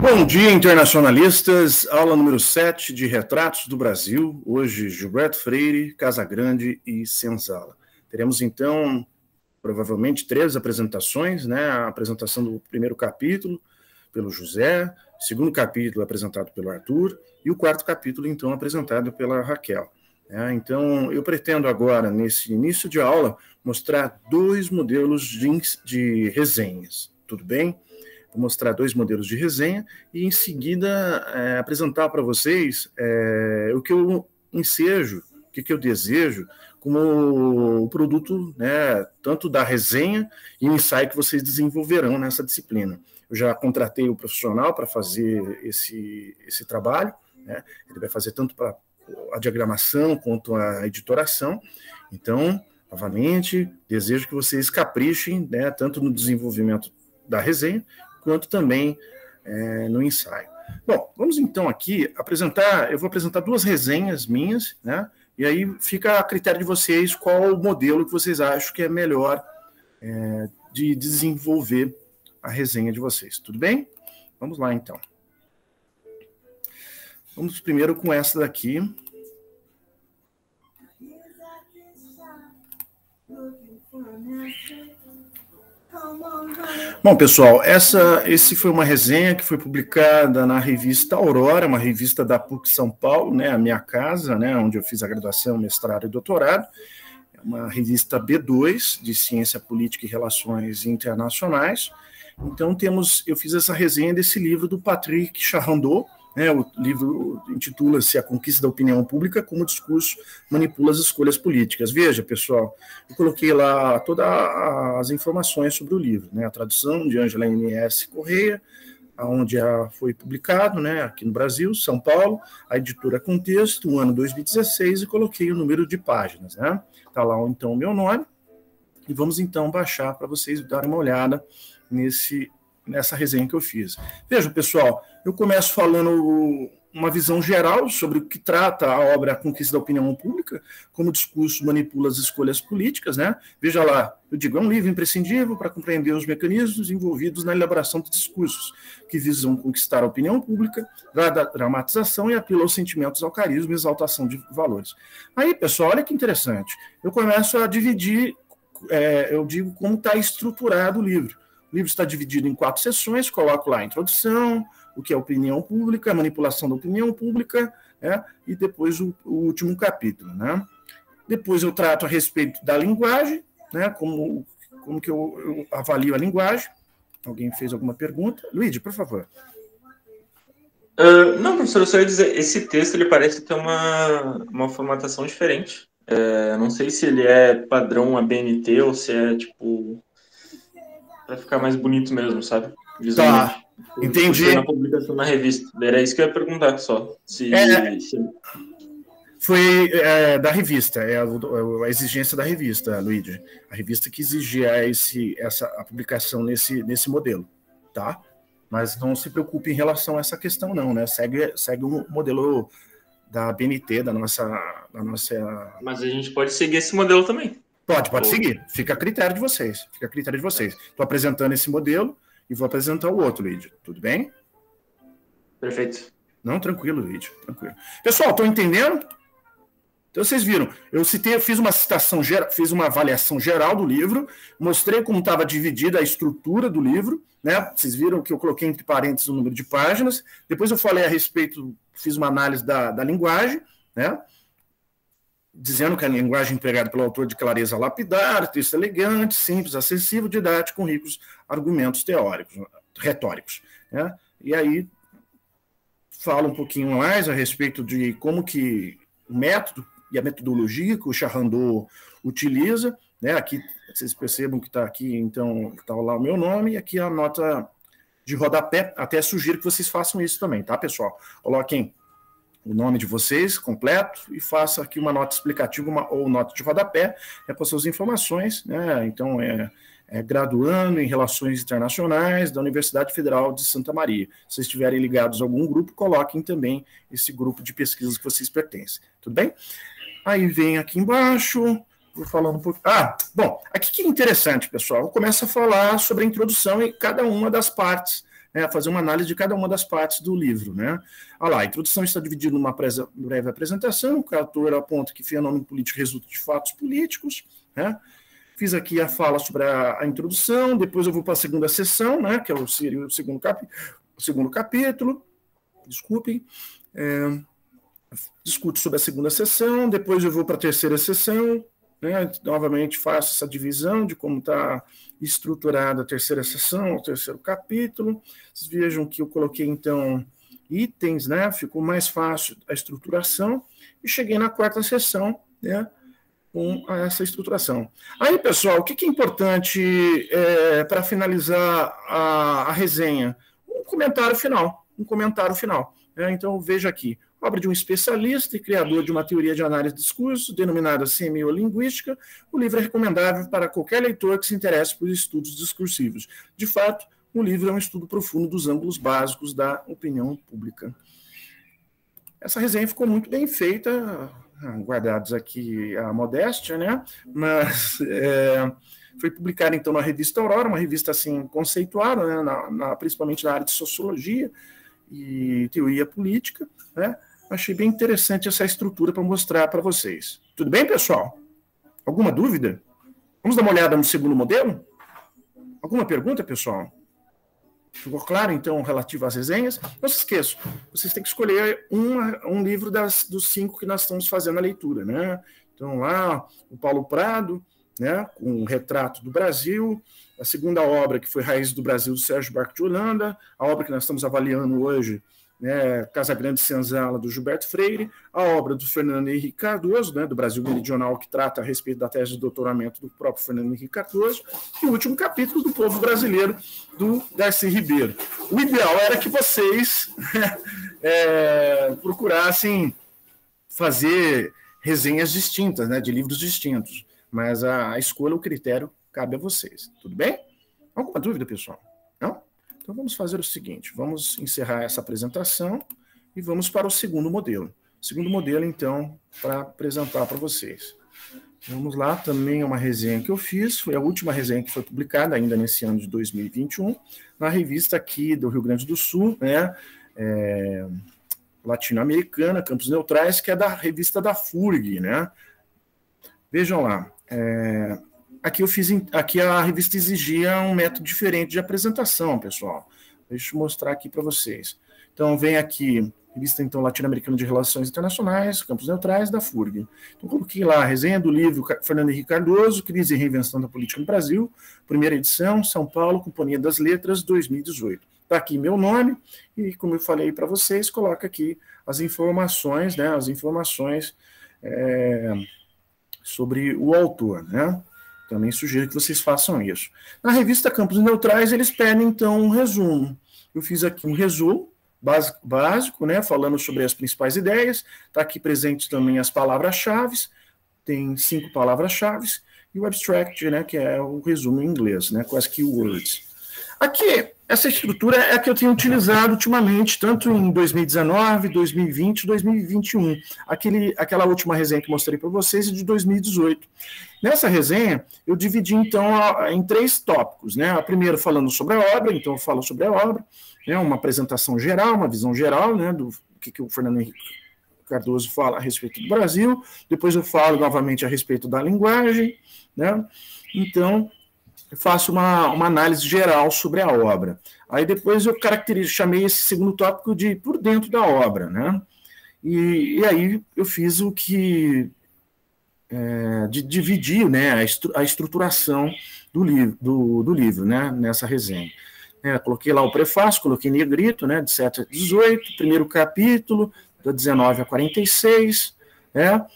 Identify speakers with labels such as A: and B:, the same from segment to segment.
A: Bom dia, internacionalistas. Aula número 7 de Retratos do Brasil. Hoje, Gilberto Freire, Casagrande e Senzala. Teremos, então, provavelmente três apresentações, né? A apresentação do primeiro capítulo pelo José, o segundo capítulo apresentado pelo Arthur e o quarto capítulo, então, apresentado pela Raquel. É, então, eu pretendo agora, nesse início de aula, mostrar dois modelos de, de resenhas, tudo bem? Vou mostrar dois modelos de resenha e, em seguida, é, apresentar para vocês é, o que eu ensejo, o que, que eu desejo como o produto, né, tanto da resenha e o ensaio que vocês desenvolverão nessa disciplina. Eu já contratei o profissional para fazer esse, esse trabalho, né, ele vai fazer tanto para a diagramação quanto a editoração. Então, novamente, desejo que vocês caprichem, né, tanto no desenvolvimento da resenha, quanto também é, no ensaio. Bom, vamos então aqui apresentar, eu vou apresentar duas resenhas minhas, né, e aí fica a critério de vocês qual o modelo que vocês acham que é melhor é, de desenvolver a resenha de vocês, tudo bem? Vamos lá então. Vamos primeiro com essa daqui. Bom, pessoal, essa esse foi uma resenha que foi publicada na revista Aurora, uma revista da PUC São Paulo, né, a minha casa, né, onde eu fiz a graduação, mestrado e doutorado. É uma revista B2 de Ciência Política e Relações Internacionais. Então temos, eu fiz essa resenha desse livro do Patrick Charrandot, né, o livro intitula-se A Conquista da Opinião Pública, como o discurso manipula as escolhas políticas. Veja, pessoal, eu coloquei lá todas as informações sobre o livro, né, a tradução de Angela M.S. Correia, onde foi publicado, né, aqui no Brasil, São Paulo, a editora Contexto, o ano 2016, e coloquei o número de páginas. Está né? lá, então, o meu nome, e vamos, então, baixar para vocês darem uma olhada nesse nessa resenha que eu fiz. Veja, pessoal, eu começo falando uma visão geral sobre o que trata a obra A Conquista da Opinião Pública, como o discurso manipula as escolhas políticas, né? Veja lá, eu digo, é um livro imprescindível para compreender os mecanismos envolvidos na elaboração de discursos que visam conquistar a opinião pública, dramatização e apelo aos sentimentos, ao carisma e exaltação de valores. Aí, pessoal, olha que interessante. Eu começo a dividir, é, eu digo como está estruturado o livro. O livro está dividido em quatro sessões, coloco lá a introdução, o que é opinião pública, manipulação da opinião pública, né, e depois o, o, último capítulo. Né. Depois eu trato a respeito da linguagem, né, como, como que eu, eu avalio a linguagem. Alguém fez alguma pergunta? Luíde, por favor.
B: Uh, não, professor, eu só ia dizer, esse texto ele parece ter uma, uma formatação diferente. Uh, não sei se ele é padrão ABNT ou se é tipo para ficar mais bonito mesmo, sabe?
A: Visualmente. Tá, entendi.
B: Na publicação na revista. Era isso que eu ia perguntar só. Se, é, se...
A: Foi é, da revista, é a, a, exigência da revista, Luigi. A revista que exigia esse, essa, a publicação nesse, nesse modelo, tá? Mas não se preocupe em relação a essa questão, não, né? Segue, segue o modelo da BNT, da nossa, da nossa.
B: Mas a gente pode seguir esse modelo também.
A: Pode, pode seguir. Fica a critério de vocês. Fica a critério de vocês. Estou apresentando esse modelo e vou apresentar o outro, Lídio. Tudo bem?
B: Perfeito.
A: Não, tranquilo, Lídio. Tranquilo. Pessoal, estão entendendo? Então vocês viram, eu citei, eu fiz uma citação, fiz uma avaliação geral do livro, mostrei como estava dividida a estrutura do livro, né? Vocês viram que eu coloquei entre parênteses o número de páginas. Depois eu falei a respeito, fiz uma análise da, da linguagem, né? Dizendo que a linguagem empregada pelo autor de clareza lapidar, texto elegante, simples, acessível, didático, com ricos argumentos teóricos, retóricos. Né? E aí fala um pouquinho mais a respeito de como que o método e a metodologia que o Charrandot utiliza, né? Aqui vocês percebam que está aqui, então está lá o meu nome e aqui a nota de rodapé. Até sugiro que vocês façam isso também, tá, pessoal? Coloquem o nome de vocês completo e faça aqui uma nota explicativa uma, ou nota de rodapé é, com suas informações. Né? Então, é, é, graduando em Relações Internacionais da Universidade Federal de Santa Maria. Se estiverem ligados a algum grupo, coloquem também esse grupo de pesquisas que vocês pertencem. Tudo bem? Aí vem aqui embaixo, vou falando um pouco. Ah, bom, aqui que é interessante, pessoal. Eu começo a falar sobre a introdução em cada uma das partes é, fazer uma análise de cada uma das partes do livro. Né? Olha lá, a introdução está dividida numa breve apresentação, o autor aponta que fenômeno político resulta de fatos políticos, né? Fiz aqui a fala sobre a, a, introdução, depois eu vou para a segunda sessão, né, que é o, seria o segundo, capi, o segundo capítulo, desculpem, é, discuto sobre a segunda sessão, depois eu vou para a terceira sessão, né, novamente faço essa divisão de como está estruturada a terceira sessão, o terceiro capítulo. Vocês vejam que eu coloquei, então, itens, né, ficou mais fácil a estruturação, e cheguei na quarta sessão, né, com essa estruturação. Aí, pessoal, o que, é importante é, para finalizar a, a, resenha? Um comentário final, um comentário final. Né? Então, veja aqui, obra de um especialista e criador de uma teoria de análise de discurso, denominada semiolinguística, o livro é recomendável para qualquer leitor que se interesse por estudos discursivos. De fato, o livro é um estudo profundo dos ângulos básicos da opinião pública. Essa resenha ficou muito bem feita, guardados aqui a modéstia, né? Mas é, foi publicada então na revista Aurora, uma revista assim conceituada, né? Na, na, principalmente na área de sociologia e teoria política, né? Achei bem interessante essa estrutura para mostrar para vocês. Tudo bem, pessoal? Alguma dúvida? Vamos dar uma olhada no segundo modelo? Alguma pergunta, pessoal? Ficou claro, então, relativo às resenhas? Não se esqueçam, vocês têm que escolher um, um livro das, dos cinco que nós estamos fazendo a leitura, né? Então, lá, o Paulo Prado, né, com o retrato do Brasil, a segunda obra, que foi Raiz do Brasil, do Sérgio Barco de Holanda, a obra que nós estamos avaliando hoje, né, Casa Grande Senzala, do Gilberto Freire, a obra do Fernando Henrique Cardoso, né, do Brasil Meridional, que trata a respeito da tese de doutoramento do próprio Fernando Henrique Cardoso, e o último capítulo do Povo Brasileiro, do Darcy Ribeiro. O ideal era que vocês é, procurassem fazer resenhas distintas, né, de livros distintos, mas a, a escolha, o critério, cabe a vocês. Tudo bem? Alguma dúvida, pessoal? Então vamos fazer o seguinte, vamos encerrar essa apresentação e vamos para o segundo modelo. Segundo modelo, então, para apresentar para vocês. Vamos lá, também é uma resenha que eu fiz, foi a última resenha que foi publicada ainda nesse ano de 2021, na revista aqui do Rio Grande do Sul, né, é, latino-americana, Campos Neutrais, que é da revista da FURG, né. Vejam lá, é, aqui eu fiz, aqui a revista exigia um método diferente de apresentação, pessoal. Deixa eu mostrar aqui para vocês. Então, vem aqui, revista então latino-americana de relações internacionais, campos neutrais da FURG. Então, coloquei lá a resenha do livro Fernando Henrique Cardoso, Crise e Reinvenção da Política no Brasil, primeira edição, São Paulo, Companhia das Letras, 2018. Está aqui meu nome, e como eu falei para vocês, coloca aqui as informações, né, as informações é, sobre o autor, né? Também sugiro que vocês façam isso. Na revista Campos Neutrais, eles pedem, então, um resumo. Eu fiz aqui um resumo básico, né, falando sobre as principais ideias. Está aqui presente também as palavras-chave. Tem cinco palavras-chave. E o abstract, né, que é o resumo em inglês, né, com as keywords. Aqui, essa estrutura é a que eu tenho utilizado ultimamente, tanto em 2019, 2020 e 2021. Aquele, aquela última resenha que mostrei para vocês é de 2018. Nessa resenha, eu dividi, então, em três tópicos. Né? A primeira falando sobre a obra, então eu falo sobre a obra, né? uma apresentação geral, uma visão geral né? do que, que o Fernando Henrique Cardoso fala a respeito do Brasil. Depois eu falo novamente a respeito da linguagem. Né? Então, faço uma, uma análise geral sobre a obra. Aí depois eu caracterizo, chamei esse segundo tópico de por dentro da obra, né? E, e aí eu fiz o que é, de dividir né, a, estru, a estruturação do, li, do, do, livro, né, nessa resenha. É, coloquei lá o prefácio, coloquei negrito, né, de 7 a 18, primeiro capítulo, da 19 a 46, né,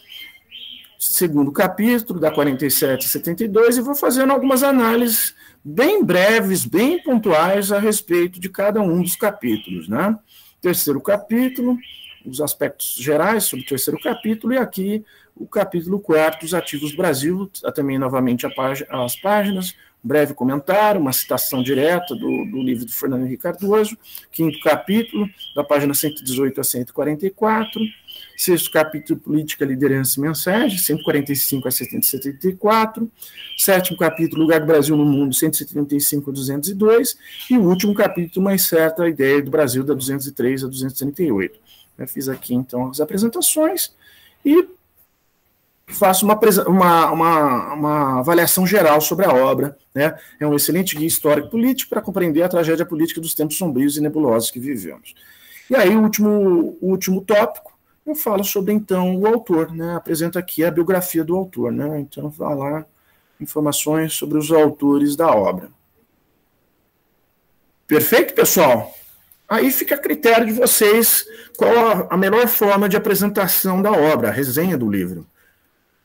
A: segundo capítulo, da 47 a 72, e vou fazendo algumas análises bem breves, bem pontuais a respeito de cada um dos capítulos. Né? Terceiro capítulo, os aspectos gerais sobre o terceiro capítulo, e aqui o capítulo 4, os ativos do Brasil, também novamente as páginas, um breve comentário, uma citação direta do, do livro do Fernando Henrique Cardoso, quinto capítulo, da página 118 a 144, Sexto capítulo, Política, Liderança e Mensagem, 145 a 174. Sétimo capítulo, Lugar do Brasil no Mundo, 135 a 202. E o último capítulo, Mais Certa, Ideia do Brasil, da 203 a 238. Eu fiz aqui, então, as apresentações e faço uma, uma, uma, uma, avaliação geral sobre a obra. Né? É um excelente guia histórico-político para compreender a tragédia política dos tempos sombrios e nebulosos que vivemos. E aí, o último, o último tópico, eu falo sobre, então, o autor. Né? Apresento aqui a biografia do autor. Né? Então, falar informações sobre os autores da obra. Perfeito, pessoal? Aí fica a critério de vocês qual a melhor forma de apresentação da obra, a resenha do livro.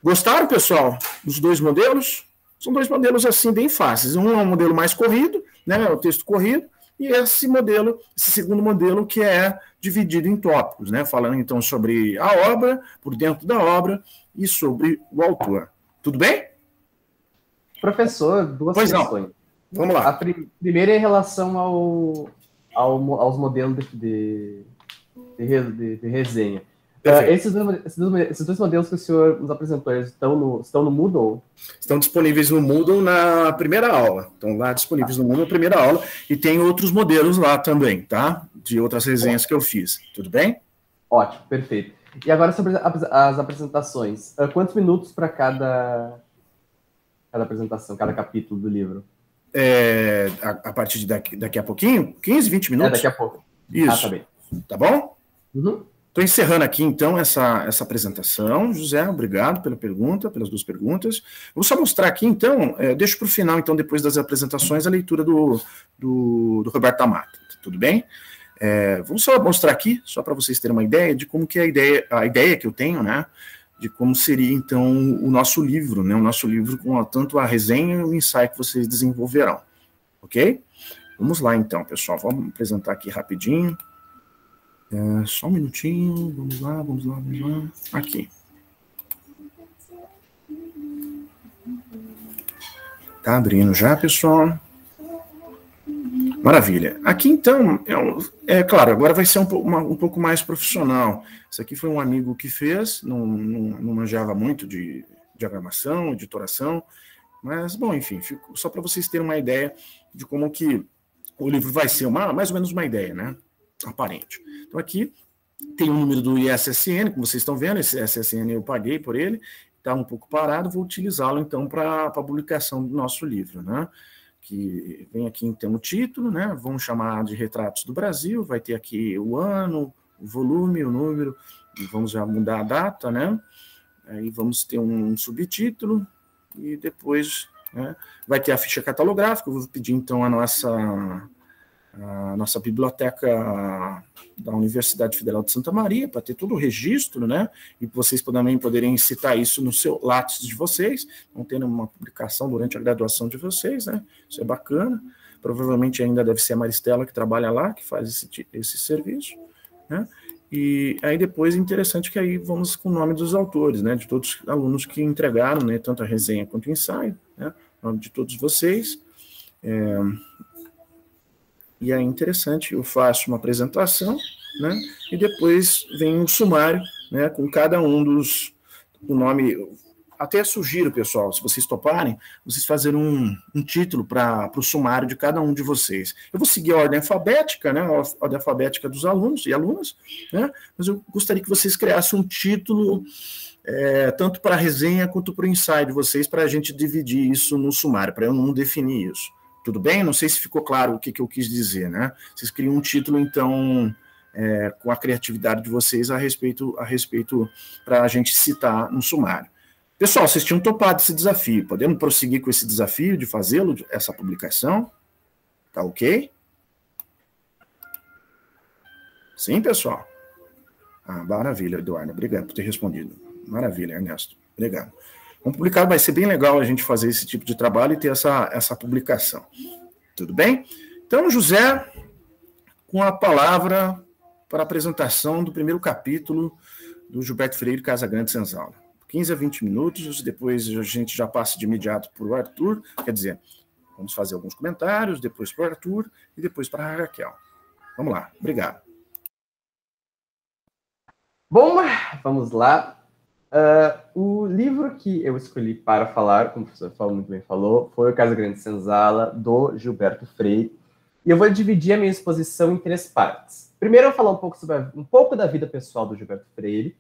A: Gostaram, pessoal, dos dois modelos? São dois modelos assim bem fáceis. Um é um modelo mais corrido, né, o texto corrido, e esse modelo, esse segundo modelo que é dividido em tópicos, né, falando então sobre a obra, por dentro da obra e sobre o autor. Tudo bem?
C: Professor, duas pois questões. Não. Vamos lá. A prim primeira é em relação ao, ao aos modelos de, de, de, de resenha. Uh, esses, dois, esses, dois, esses, dois, modelos que o senhor nos apresentou, estão no, estão no Moodle?
A: Estão disponíveis no Moodle na primeira aula. Estão lá disponíveis no Moodle na primeira aula. E tem outros modelos lá também, tá? De outras resenhas que eu fiz. Tudo bem?
C: Ótimo, perfeito. E agora sobre as apresentações. Uh, quantos minutos para cada, cada apresentação, cada capítulo do livro?
A: É, a, a, partir de daqui, daqui a pouquinho? 15, 20 minutos? É,
C: daqui a pouco.
A: Isso. Ah, tá bem. Tá bom? Uhum. Estou encerrando aqui, então, essa, essa apresentação. José, obrigado pela pergunta, pelas duas perguntas. Vou só mostrar aqui, então, é, deixo para o final, então, depois das apresentações, a leitura do, do, do Roberto Amato. Tudo bem? É, vou só mostrar aqui, só para vocês terem uma ideia de como que é a ideia, a ideia que eu tenho, né? De como seria, então, o nosso livro, né? O nosso livro com tanto a resenha e o ensaio que vocês desenvolverão. Ok? Vamos lá, então, pessoal. Vamos apresentar aqui rapidinho. É, só um minutinho, vamos lá, vamos lá, vamos lá. Aqui. Tá abrindo já, pessoal. Maravilha. Aqui, então, é, é claro, agora vai ser um, uma, um, pouco mais profissional. Isso aqui foi um amigo que fez, não, não, não manjava muito de diagramação, editoração, mas, bom, enfim, fico, só para vocês terem uma ideia de como que o livro vai ser, uma, mais ou menos uma ideia, né? Aparente. Então aqui tem o número do ISSN, como vocês estão vendo, esse ISSN eu paguei por ele, está um pouco parado, vou utilizá-lo então para a publicação do nosso livro, né? Que vem aqui então o título, né? Vamos chamar de Retratos do Brasil, vai ter aqui o ano, o volume, o número, vamos já mudar a data, né? Aí vamos ter um subtítulo e depois né, vai ter a ficha catalográfica. Vou pedir então a nossa a nossa biblioteca da Universidade Federal de Santa Maria, para ter todo o registro, né? E vocês também poderem citar isso no seu lápis de vocês, não tendo uma publicação durante a graduação de vocês, né? Isso é bacana. Provavelmente ainda deve ser a Maristela que trabalha lá, que faz esse, esse serviço, né? E aí depois é interessante que aí vamos com o nome dos autores, né? De todos os alunos que entregaram, né? Tanto a resenha quanto o ensaio, né? O nome de todos vocês. É, e é interessante, eu faço uma apresentação, né? E depois vem um sumário, né? Com cada um dos o nome. Até sugiro, pessoal, se vocês toparem, vocês fazerem um, um título para o sumário de cada um de vocês. Eu vou seguir a ordem alfabética, né? A ordem alfabética dos alunos e alunas, né? Mas eu gostaria que vocês criassem um título. É, tanto para a resenha quanto para o ensaio de vocês, para a gente dividir isso no sumário, para eu não definir isso. Tudo bem? Não sei se ficou claro o que, que eu quis dizer, né? Vocês criam um título, então, é, com a criatividade de vocês a respeito, a respeito para a gente citar no sumário. Pessoal, vocês tinham topado esse desafio. Podemos prosseguir com esse desafio de fazê-lo, essa publicação? Tá ok? Sim, pessoal? Ah, maravilha, Eduardo. Obrigado por ter respondido. Maravilha, Ernesto. Obrigado. Vamos publicar, vai ser bem legal a gente fazer esse tipo de trabalho e ter essa, essa publicação. Tudo bem? Então, José, com a palavra para a apresentação do primeiro capítulo do Gilberto Freire Casa Grande Senzala. 15 a 20 minutos, depois a gente já passa de imediato para o Arthur, quer dizer, vamos fazer alguns comentários, depois para o Arthur e depois para a Raquel. Vamos lá, obrigado.
C: Bom, vamos lá. Uh, o livro que eu escolhi para falar, como o professor Paulo muito bem falou, foi o Casa Grande Senzala, do Gilberto Freire. E eu vou dividir a minha exposição em três partes. Primeiro, eu vou falar um pouco sobre a, um pouco da vida pessoal do Gilberto Freire,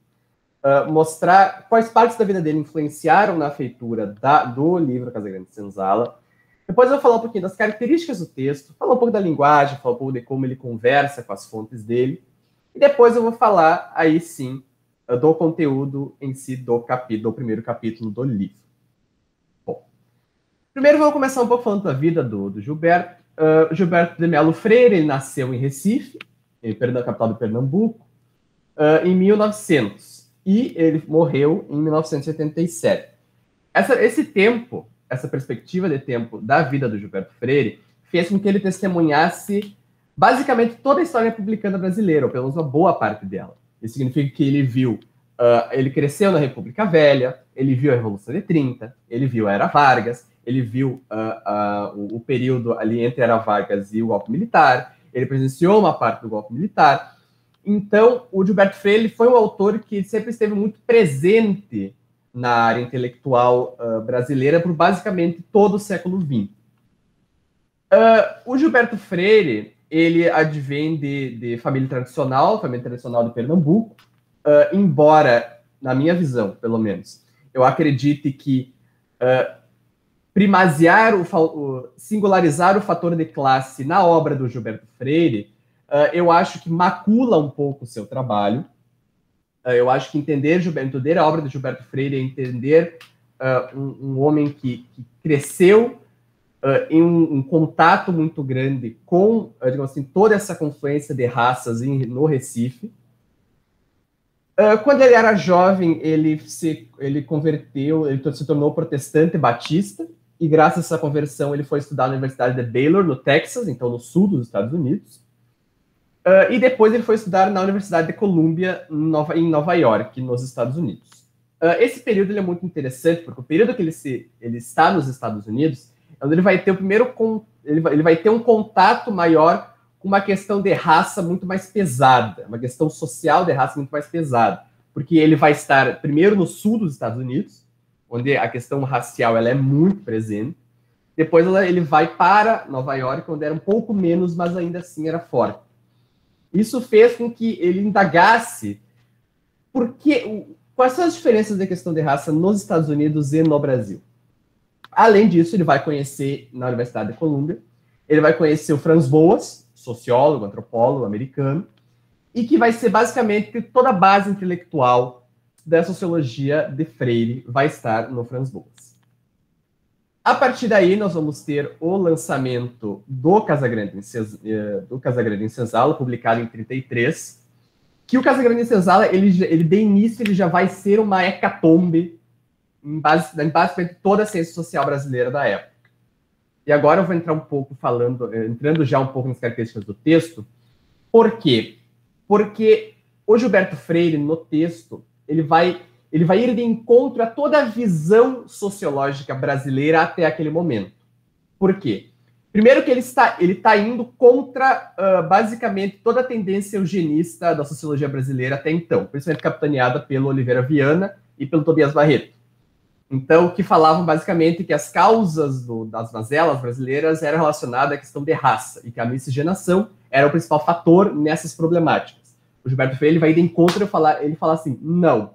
C: uh, mostrar quais partes da vida dele influenciaram na feitura da, do livro Casa Grande Senzala. Depois eu vou falar um pouquinho das características do texto, falar um pouco da linguagem, falar um pouco de como ele conversa com as fontes dele. E depois eu vou falar, aí sim, do conteúdo em si do capítulo, do primeiro capítulo do livro. Bom, primeiro vamos começar um pouco falando da vida do, do Gilberto. Uh, Gilberto de Melo Freire, ele nasceu em Recife, em Pernambuco, capital de Pernambuco, uh, em 1900 e ele morreu em 1987. Essa, esse tempo, essa perspectiva de tempo da vida do Gilberto Freire fez com que ele testemunhasse basicamente toda a história republicana brasileira, ou pelo menos uma boa parte dela. Isso significa que ele viu, uh, ele cresceu na República Velha, ele viu a Revolução de 30, ele viu a Era Vargas, ele viu uh, uh, o, o, período ali entre a Era Vargas e o golpe militar, ele presenciou uma parte do golpe militar. Então, o Gilberto Freire foi um autor que sempre esteve muito presente na área intelectual brasileira por basicamente todo o século XX. o Gilberto Freire ele advém de, de família tradicional, família tradicional de Pernambuco, uh, embora, na minha visão, pelo menos, eu acredite que uh, primaziar, o, o, singularizar o fator de classe na obra do Gilberto Freire, uh, eu acho que macula um pouco o seu trabalho. eu acho que entender, Gilberto, entender a obra do Gilberto Freire é entender um, um, homem que, que cresceu uh, em um, um, contato muito grande com, digamos assim, toda essa confluência de raças em, no Recife. Uh, quando ele era jovem, ele se ele converteu, ele se tornou protestante batista, e graças a essa conversão ele foi estudar na Universidade de Baylor, no Texas, então no sul dos Estados Unidos. Uh, e depois ele foi estudar na Universidade de Columbia, Nova, em Nova York, nos Estados Unidos. Uh, esse período é muito interessante, porque o período que ele, se, ele está nos Estados Unidos onde ele vai ter o primeiro ele vai, ele vai ter um contato maior com uma questão de raça muito mais pesada, uma questão social de raça muito mais pesada, porque ele vai estar primeiro no sul dos Estados Unidos, onde a questão racial ela é muito presente. Depois ele vai para Nova York, onde era um pouco menos, mas ainda assim era forte. Isso fez com que ele indagasse por que, quais são as diferenças da questão de raça nos Estados Unidos e no Brasil. Além disso, ele vai conhecer na Universidade de Colômbia, ele vai conhecer o Franz Boas, sociólogo, antropólogo americano, e que vai ser basicamente toda a base intelectual da sociologia de Freire vai estar no Franz Boas. A partir daí, nós vamos ter o lançamento do Casagrande eh, do Casagrande em Senzala, publicado em 33, que o Casagrande em Senzala, ele, ele de início, ele já vai ser uma hecatombe em, base, em basicamente toda a ciência social brasileira da época. E agora eu vou entrar um pouco falando, eh, entrando já um pouco nas características do texto. Por quê? Porque o Gilberto Freire, no texto, ele vai, ele vai ir de encontro a toda a visão sociológica brasileira até aquele momento. Por quê? Primeiro que ele está, ele está indo contra, uh, basicamente, toda a tendência eugenista da sociologia brasileira até então, principalmente capitaneada pelo Oliveira Viana e pelo Tobias Barreto. Então, que falavam basicamente que as causas do, das mazelas brasileiras eram relacionadas à questão de raça e que a miscigenação era o principal fator nessas problemáticas. O Gilberto Freire vai de encontro e falar, ele fala assim: não,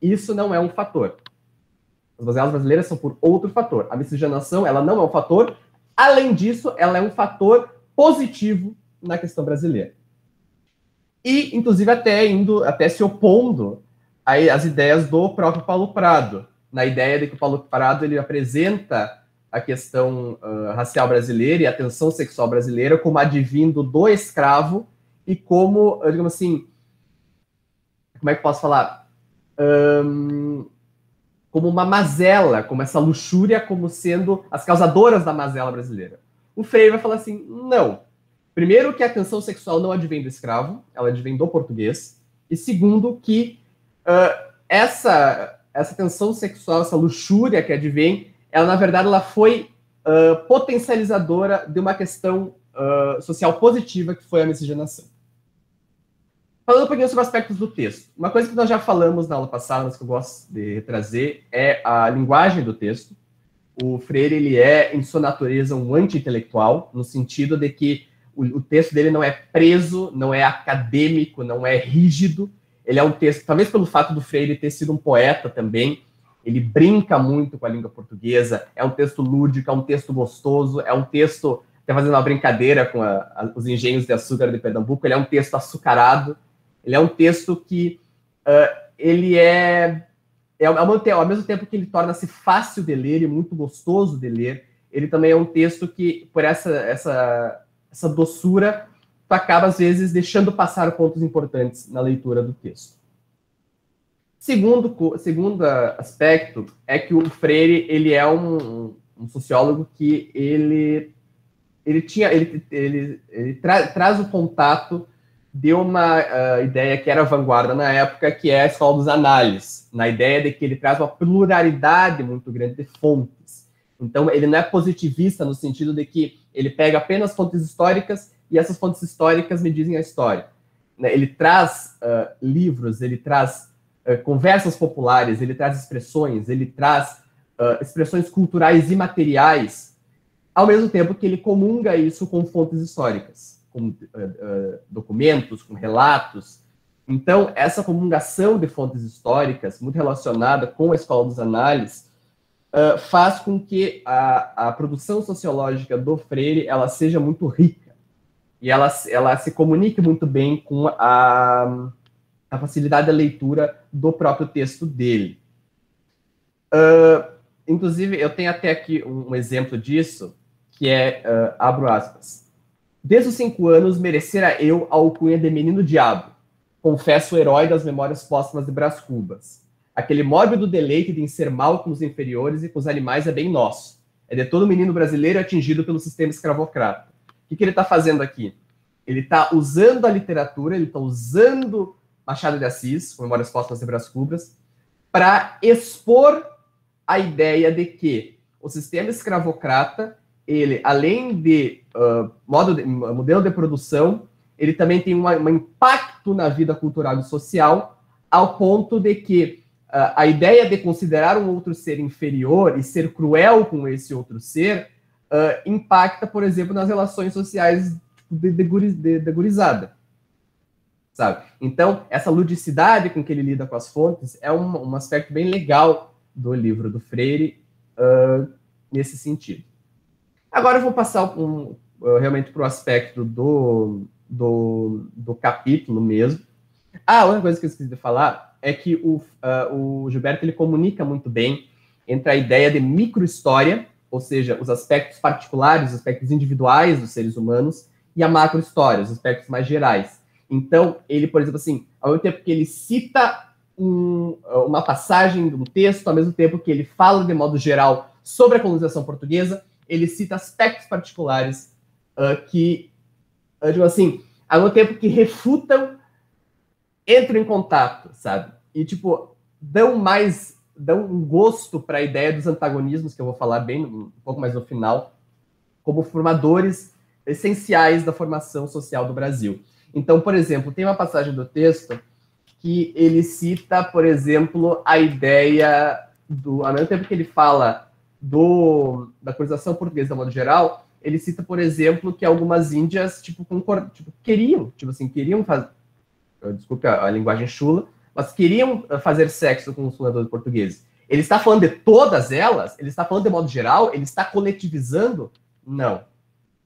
C: isso não é um fator. As mazelas brasileiras são por outro fator. A miscigenação, ela não é um fator. Além disso, ela é um fator positivo na questão brasileira. E, inclusive, até indo, até se opondo às ideias do próprio Paulo Prado, na ideia de que o Paulo Parado ele apresenta a questão uh, racial brasileira e a tensão sexual brasileira como advindo do escravo e como, digamos assim, como é que posso falar? Um, como uma mazela, como essa luxúria, como sendo as causadoras da mazela brasileira. O Freire vai falar assim: não. Primeiro, que a tensão sexual não advém do escravo, ela advém do português. E segundo, que uh, essa essa tensão sexual, essa luxúria que advém, ela na verdade ela foi uh, potencializadora de uma questão uh, social positiva que foi a miscigenação. falando um pouquinho sobre aspectos do texto. Uma coisa que nós já falamos na aula passada, mas que eu gosto de trazer, é a linguagem do texto. O Freire, ele é, em sua natureza, um anti-intelectual, no sentido de que o, o texto dele não é preso, não é acadêmico, não é rígido. Ele é um texto, talvez pelo fato do Freire ter sido um poeta também, ele brinca muito com a língua portuguesa, é um texto lúdico, é um texto gostoso, é um texto, até fazendo uma brincadeira com a, a, os engenhos de açúcar de Pernambuco, ele é um texto açucarado, ele é um texto que uh, ele é, é ao, ao mesmo tempo que ele torna-se fácil de ler e muito gostoso de ler, ele também é um texto que, por essa, essa, essa doçura, tu acaba, às vezes, deixando passar pontos importantes na leitura do texto. Segundo, segundo aspecto é que o Freire ele é um, um sociólogo que ele ele tinha ele, ele, ele tra, traz o contato de uma uh, ideia que era vanguarda na época, que é a escola dos análises, na ideia de que ele traz uma pluralidade muito grande de fontes. Então, ele não é positivista no sentido de que ele pega apenas fontes históricas e essas fontes históricas me dizem a história. Né? Ele traz uh, livros, ele traz uh, conversas populares, ele traz expressões, ele traz uh, expressões culturais e materiais, ao mesmo tempo que ele comunga isso com fontes históricas, com documentos, com relatos. Então, essa comungação de fontes históricas, muito relacionada com a escola dos análises, faz com que a, a produção sociológica do Freire ela seja muito rica e ela, ela se comunique muito bem com a a facilidade da leitura do próprio texto dele. Uh, inclusive, eu tenho até aqui um, um exemplo disso, que é, uh, abro aspas, Desde os cinco anos merecera eu a alcunha de menino diabo, confesso o herói das memórias póstumas de Brás Cubas. Aquele mórbido deleite de ser mal com os inferiores e com os animais é bem nosso. É de todo menino brasileiro atingido pelo sistema escravocrata. Que, que ele está fazendo aqui? Ele está usando a literatura, ele está usando Machado de Assis, Memórias Póstumas e Brás Cubras, para expor a ideia de que o sistema escravocrata, ele, além de, uh, modo de modelo de produção, ele também tem um impacto na vida cultural e social, ao ponto de que uh, a ideia de considerar um outro ser inferior e ser cruel com esse outro ser uh, impacta, por exemplo, nas relações sociais de, de, de, de gurizada sabe? Então, essa ludicidade com que ele lida com as fontes é um, um aspecto bem legal do livro do Freire uh, nesse sentido. Agora eu vou passar um, uh, realmente para o aspecto do, do, do, capítulo mesmo. Ah, outra coisa que eu esqueci de falar é que o, uh, o Gilberto ele comunica muito bem entre a ideia de microhistória, ou seja, os aspectos particulares, os aspectos individuais dos seres humanos, e a macrohistória, os aspectos mais gerais. Então, ele, por exemplo, assim, ao mesmo tempo que ele cita um, uma passagem de um texto, ao mesmo tempo que ele fala de modo geral sobre a colonização portuguesa, ele cita aspectos particulares uh, que, uh, digo assim, ao mesmo tempo que refutam, entram em contato, sabe? E, tipo, dão mais, dão um gosto para a ideia dos antagonismos, que eu vou falar bem um pouco mais no final, como formadores essenciais da formação social do Brasil. Então, por exemplo, tem uma passagem do texto que ele cita, por exemplo, a ideia do. Ao mesmo tempo que ele fala do, da colonização portuguesa de modo geral, ele cita, por exemplo, que algumas índias tipo, concord, tipo queriam, tipo assim, queriam fazer. Desculpe a, a, linguagem chula, mas queriam fazer sexo com os fundadores portugueses. Ele está falando de todas elas? Ele está falando de modo geral? Ele está coletivizando? Não.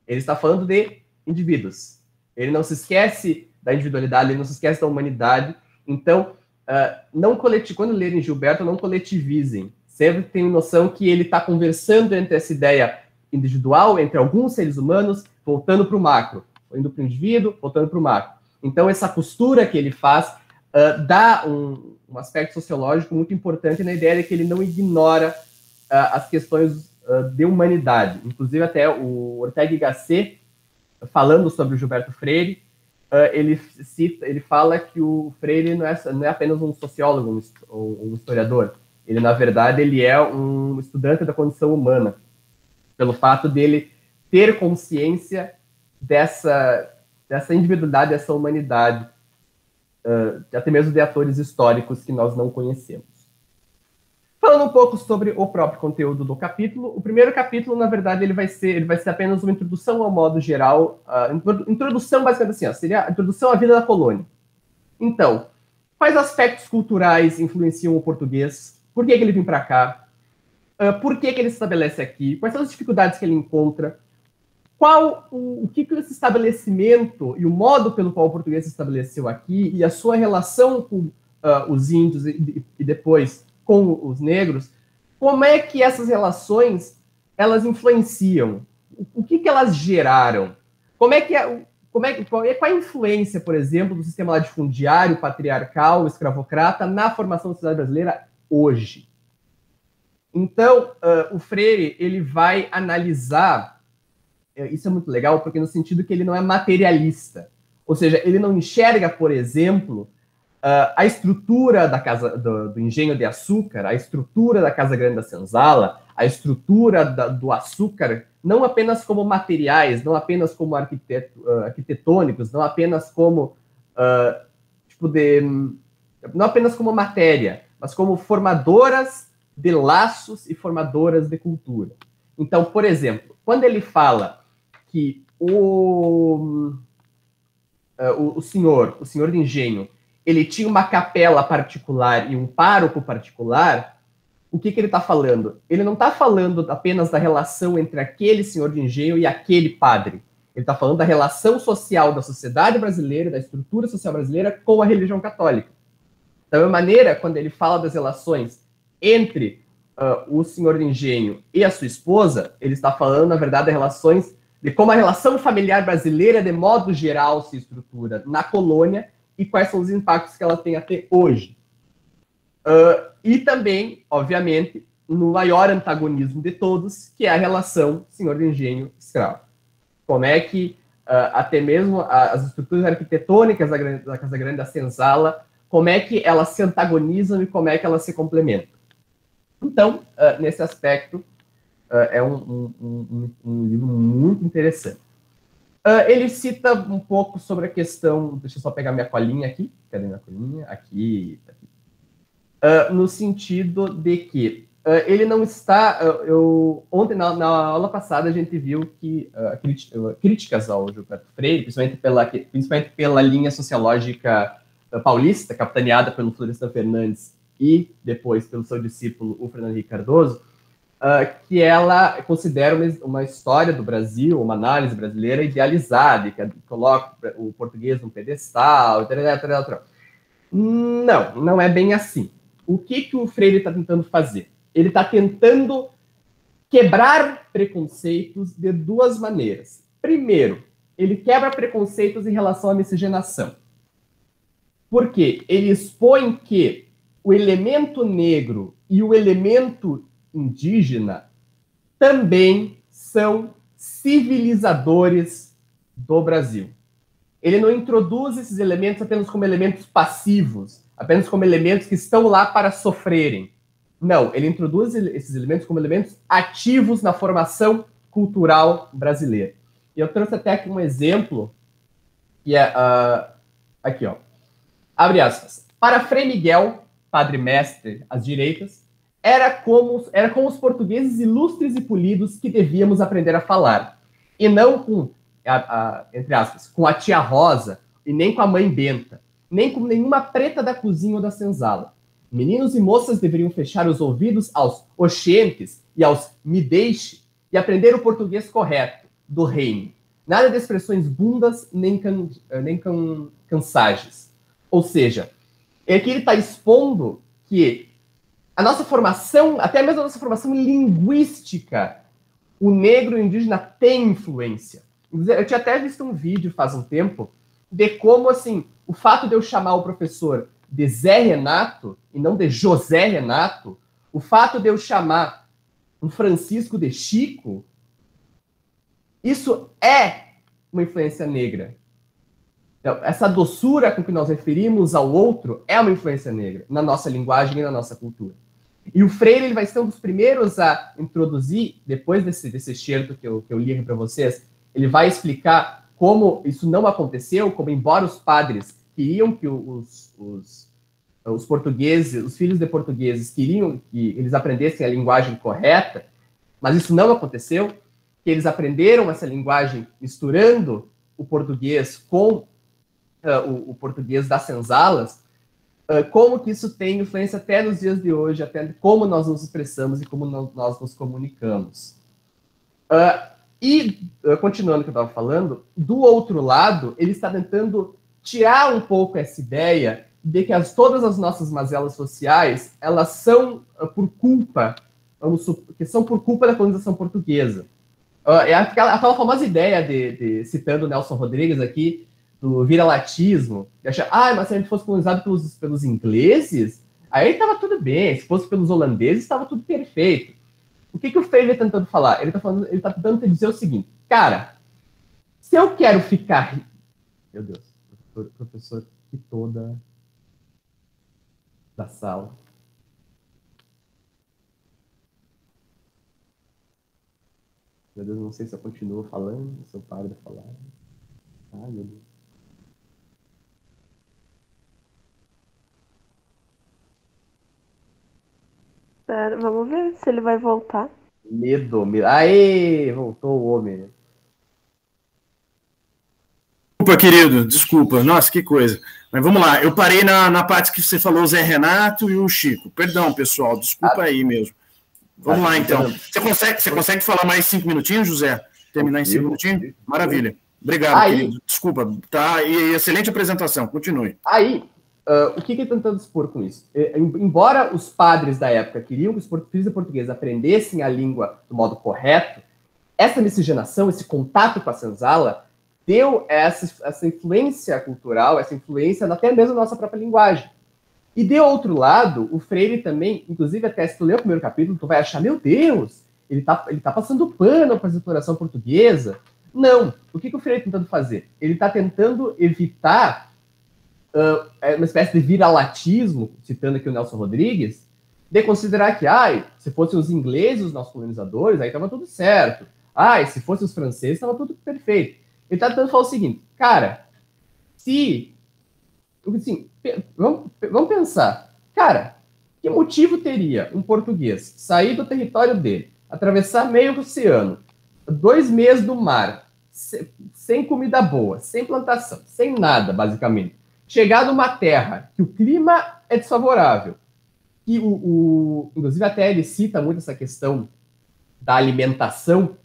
C: Ele está falando de indivíduos. Ele não se esquece da individualidade, ele não se esquece da humanidade. Então, uh, não coleti quando lerem Gilberto, não coletivizem. Sempre tenham noção que ele está conversando entre essa ideia individual, entre alguns seres humanos, voltando para o macro, indo para o indivíduo, voltando para o macro. Então, essa costura que ele faz uh, dá um, um, aspecto sociológico muito importante na ideia de que ele não ignora uh, as questões de humanidade. Inclusive, até o Ortega y Gasset falando sobre o Gilberto Freire, uh, ele cita, ele fala que o Freire não é, não é apenas um sociólogo, um, um historiador. Ele, na verdade, ele é um estudante da condição humana, pelo fato dele ter consciência dessa, dessa individualidade, dessa humanidade uh, até mesmo de atores históricos que nós não conhecemos. Falando um pouco sobre o próprio conteúdo do capítulo, o primeiro capítulo, na verdade, ele vai ser, ele vai ser apenas uma introdução ao modo geral, uh, introdução basicamente assim, ó, seria a introdução à vida da colônia. Então, quais aspectos culturais influenciam o português? Por que, que ele vem para cá? Uh, por que, que ele se estabelece aqui? Quais são as dificuldades que ele encontra? Qual o, o que, que esse estabelecimento e o modo pelo qual o português se estabeleceu aqui e a sua relação com uh, os índios e, e depois com os negros, como é que essas relações elas influenciam? O, que, que elas geraram? Como é que é, como é, qual, é, qual é a influência, por exemplo, do sistema latifundiário, patriarcal, escravocrata na formação da sociedade brasileira hoje? Então, uh, o Freire ele vai analisar, isso é muito legal, porque no sentido que ele não é materialista, ou seja, ele não enxerga, por exemplo, Uh, a estrutura da casa do, do, engenho de açúcar, a estrutura da Casa Grande da Senzala, a estrutura da, do açúcar, não apenas como materiais, não apenas como arquiteto, uh, arquitetônicos, não apenas como uh, tipo de, não apenas como matéria, mas como formadoras de laços e formadoras de cultura. Então, por exemplo, quando ele fala que o, o, o senhor, o senhor de engenho, ele tinha uma capela particular e um pároco particular, o que, que ele está falando? Ele não está falando apenas da relação entre aquele senhor de engenho e aquele padre. Ele está falando da relação social da sociedade brasileira, da estrutura social brasileira com a religião católica. Da mesma maneira, quando ele fala das relações entre uh, o senhor de engenho e a sua esposa, ele está falando, na verdade, das relações de como a relação familiar brasileira, de modo geral, se estrutura na colônia e quais são os impactos que ela tem até hoje. Uh, e também, obviamente, no maior antagonismo de todos, que é a relação senhor de engenho-escravo. Como é que uh, até mesmo as estruturas arquitetônicas da, da, Casa Grande da Senzala, como é que elas se antagonizam e como é que elas se complementam. Então, uh, nesse aspecto, é um, um, um, um livro muito interessante. Uh, ele cita um pouco sobre a questão. Deixa eu só pegar minha colinha aqui. Cadê minha colinha? Aqui. aqui. Uh, no sentido de que ele não está. eu, ontem, na, na, aula passada, a gente viu que críticas ao Gilberto Freire, principalmente pela, principalmente pela linha sociológica paulista, capitaneada pelo Florestan Fernandes e depois pelo seu discípulo, o Fernando Henrique Cardoso, uh, que ela considera uma, uma, história do Brasil, uma análise brasileira idealizada, que coloca o português num pedestal, etc, etc. Não, não é bem assim. O que, que o Freire está tentando fazer? Ele está tentando quebrar preconceitos de duas maneiras. Primeiro, ele quebra preconceitos em relação à miscigenação. Porque ele expõe que o elemento negro e o elemento indígena também são civilizadores do Brasil. Ele não introduz esses elementos apenas como elementos passivos, apenas como elementos que estão lá para sofrerem. Não, ele introduz esses elementos como elementos ativos na formação cultural brasileira. E eu trouxe até aqui um exemplo, que é uh, aqui, ó. Abre aspas. Para Frei Miguel, padre mestre às direitas, era como era com os portugueses ilustres e polidos que devíamos aprender a falar, e não com, a, a, entre aspas, com a tia Rosa e nem com a mãe Benta, nem com nenhuma preta da cozinha ou da senzala. Meninos e moças deveriam fechar os ouvidos aos oxentes e aos me deixe e aprender o português correto do reino. Nada de expressões bundas nem, can, nem can, cansagens. Ou seja, é que ele está expondo que a nossa formação, até mesmo a nossa formação linguística, o negro e o indígena tem influência. Eu tinha até visto um vídeo faz um tempo de como, assim, o fato de eu chamar o professor de Zé Renato e não de José Renato, o fato de eu chamar um Francisco de Chico, isso é uma influência negra. Então, essa doçura com que nós referimos ao outro é uma influência negra na nossa linguagem e na nossa cultura. E o Freire ele vai ser um dos primeiros a introduzir, depois desse, desse excerto que eu, que eu li para vocês, ele vai explicar como isso não aconteceu, como embora os padres queriam que os, os, os portugueses, os filhos de portugueses queriam que eles aprendessem a linguagem correta, mas isso não aconteceu, que eles aprenderam essa linguagem misturando o português com uh, o, o, português das senzalas, como que isso tem influência até nos dias de hoje, até como nós nos expressamos e como nós nos comunicamos. Uh, e, continuando o que eu estava falando, do outro lado, ele está tentando tirar um pouco essa ideia de que as, todas as nossas mazelas sociais, elas são por culpa, vamos, que são por culpa da colonização portuguesa. é aquela, aquela famosa ideia de, de, citando Nelson Rodrigues aqui, do vira-latismo, de achar, ah, mas se a gente fosse colonizado pelos, pelos ingleses, aí estava tudo bem, se fosse pelos holandeses, estava tudo perfeito. O que, que o Freire está tentando falar? Ele está está tentando dizer o seguinte, cara, se eu quero ficar... Meu Deus, professor que toda da sala. Meu Deus, não sei se eu continuo falando, se eu paro de falar. Ai, meu Deus.
D: Pera, vamos ver se ele vai voltar.
C: Medo, medo. Aê, voltou o homem.
A: Desculpa, querido, desculpa. Nossa, que coisa. Mas vamos lá, eu parei na, na parte que você falou o Zé Renato e o Chico. Perdão, pessoal, desculpa aí mesmo. Vamos lá, então. Você consegue, você consegue falar mais cinco minutinhos, José? Terminar em cinco minutinhos? Maravilha. Obrigado, aí, querido. Desculpa, tá? E excelente apresentação. Continue.
C: Aí, Uh, o que, que ele está tentando expor com isso? É, embora os padres da época queriam que os portugueses aprendessem a língua do modo correto, essa miscigenação, esse contato com a senzala, deu essa, essa influência cultural, essa influência até mesmo na nossa própria linguagem. E de outro lado, o Freire também, inclusive até se tu ler o primeiro capítulo, tu vai achar, meu Deus, ele está ele tá passando pano para a exploração portuguesa. Não. O que, que o Freire está tentando fazer? Ele está tentando evitar uh, uma espécie de viralatismo, citando aqui o Nelson Rodrigues, de considerar que, ai, se fossem os ingleses os nossos colonizadores, aí estava tudo certo. Ai, se fossem os franceses, estava tudo perfeito. Ele está tentando falar o seguinte, cara, se. Assim, vamos, vamos pensar, cara, que motivo teria um português sair do território dele, atravessar meio oceano, dois meses do mar, sem comida boa, sem plantação, sem nada, basicamente, chegar numa terra que o clima é desfavorável, que o, o, inclusive até ele cita muito essa questão da alimentação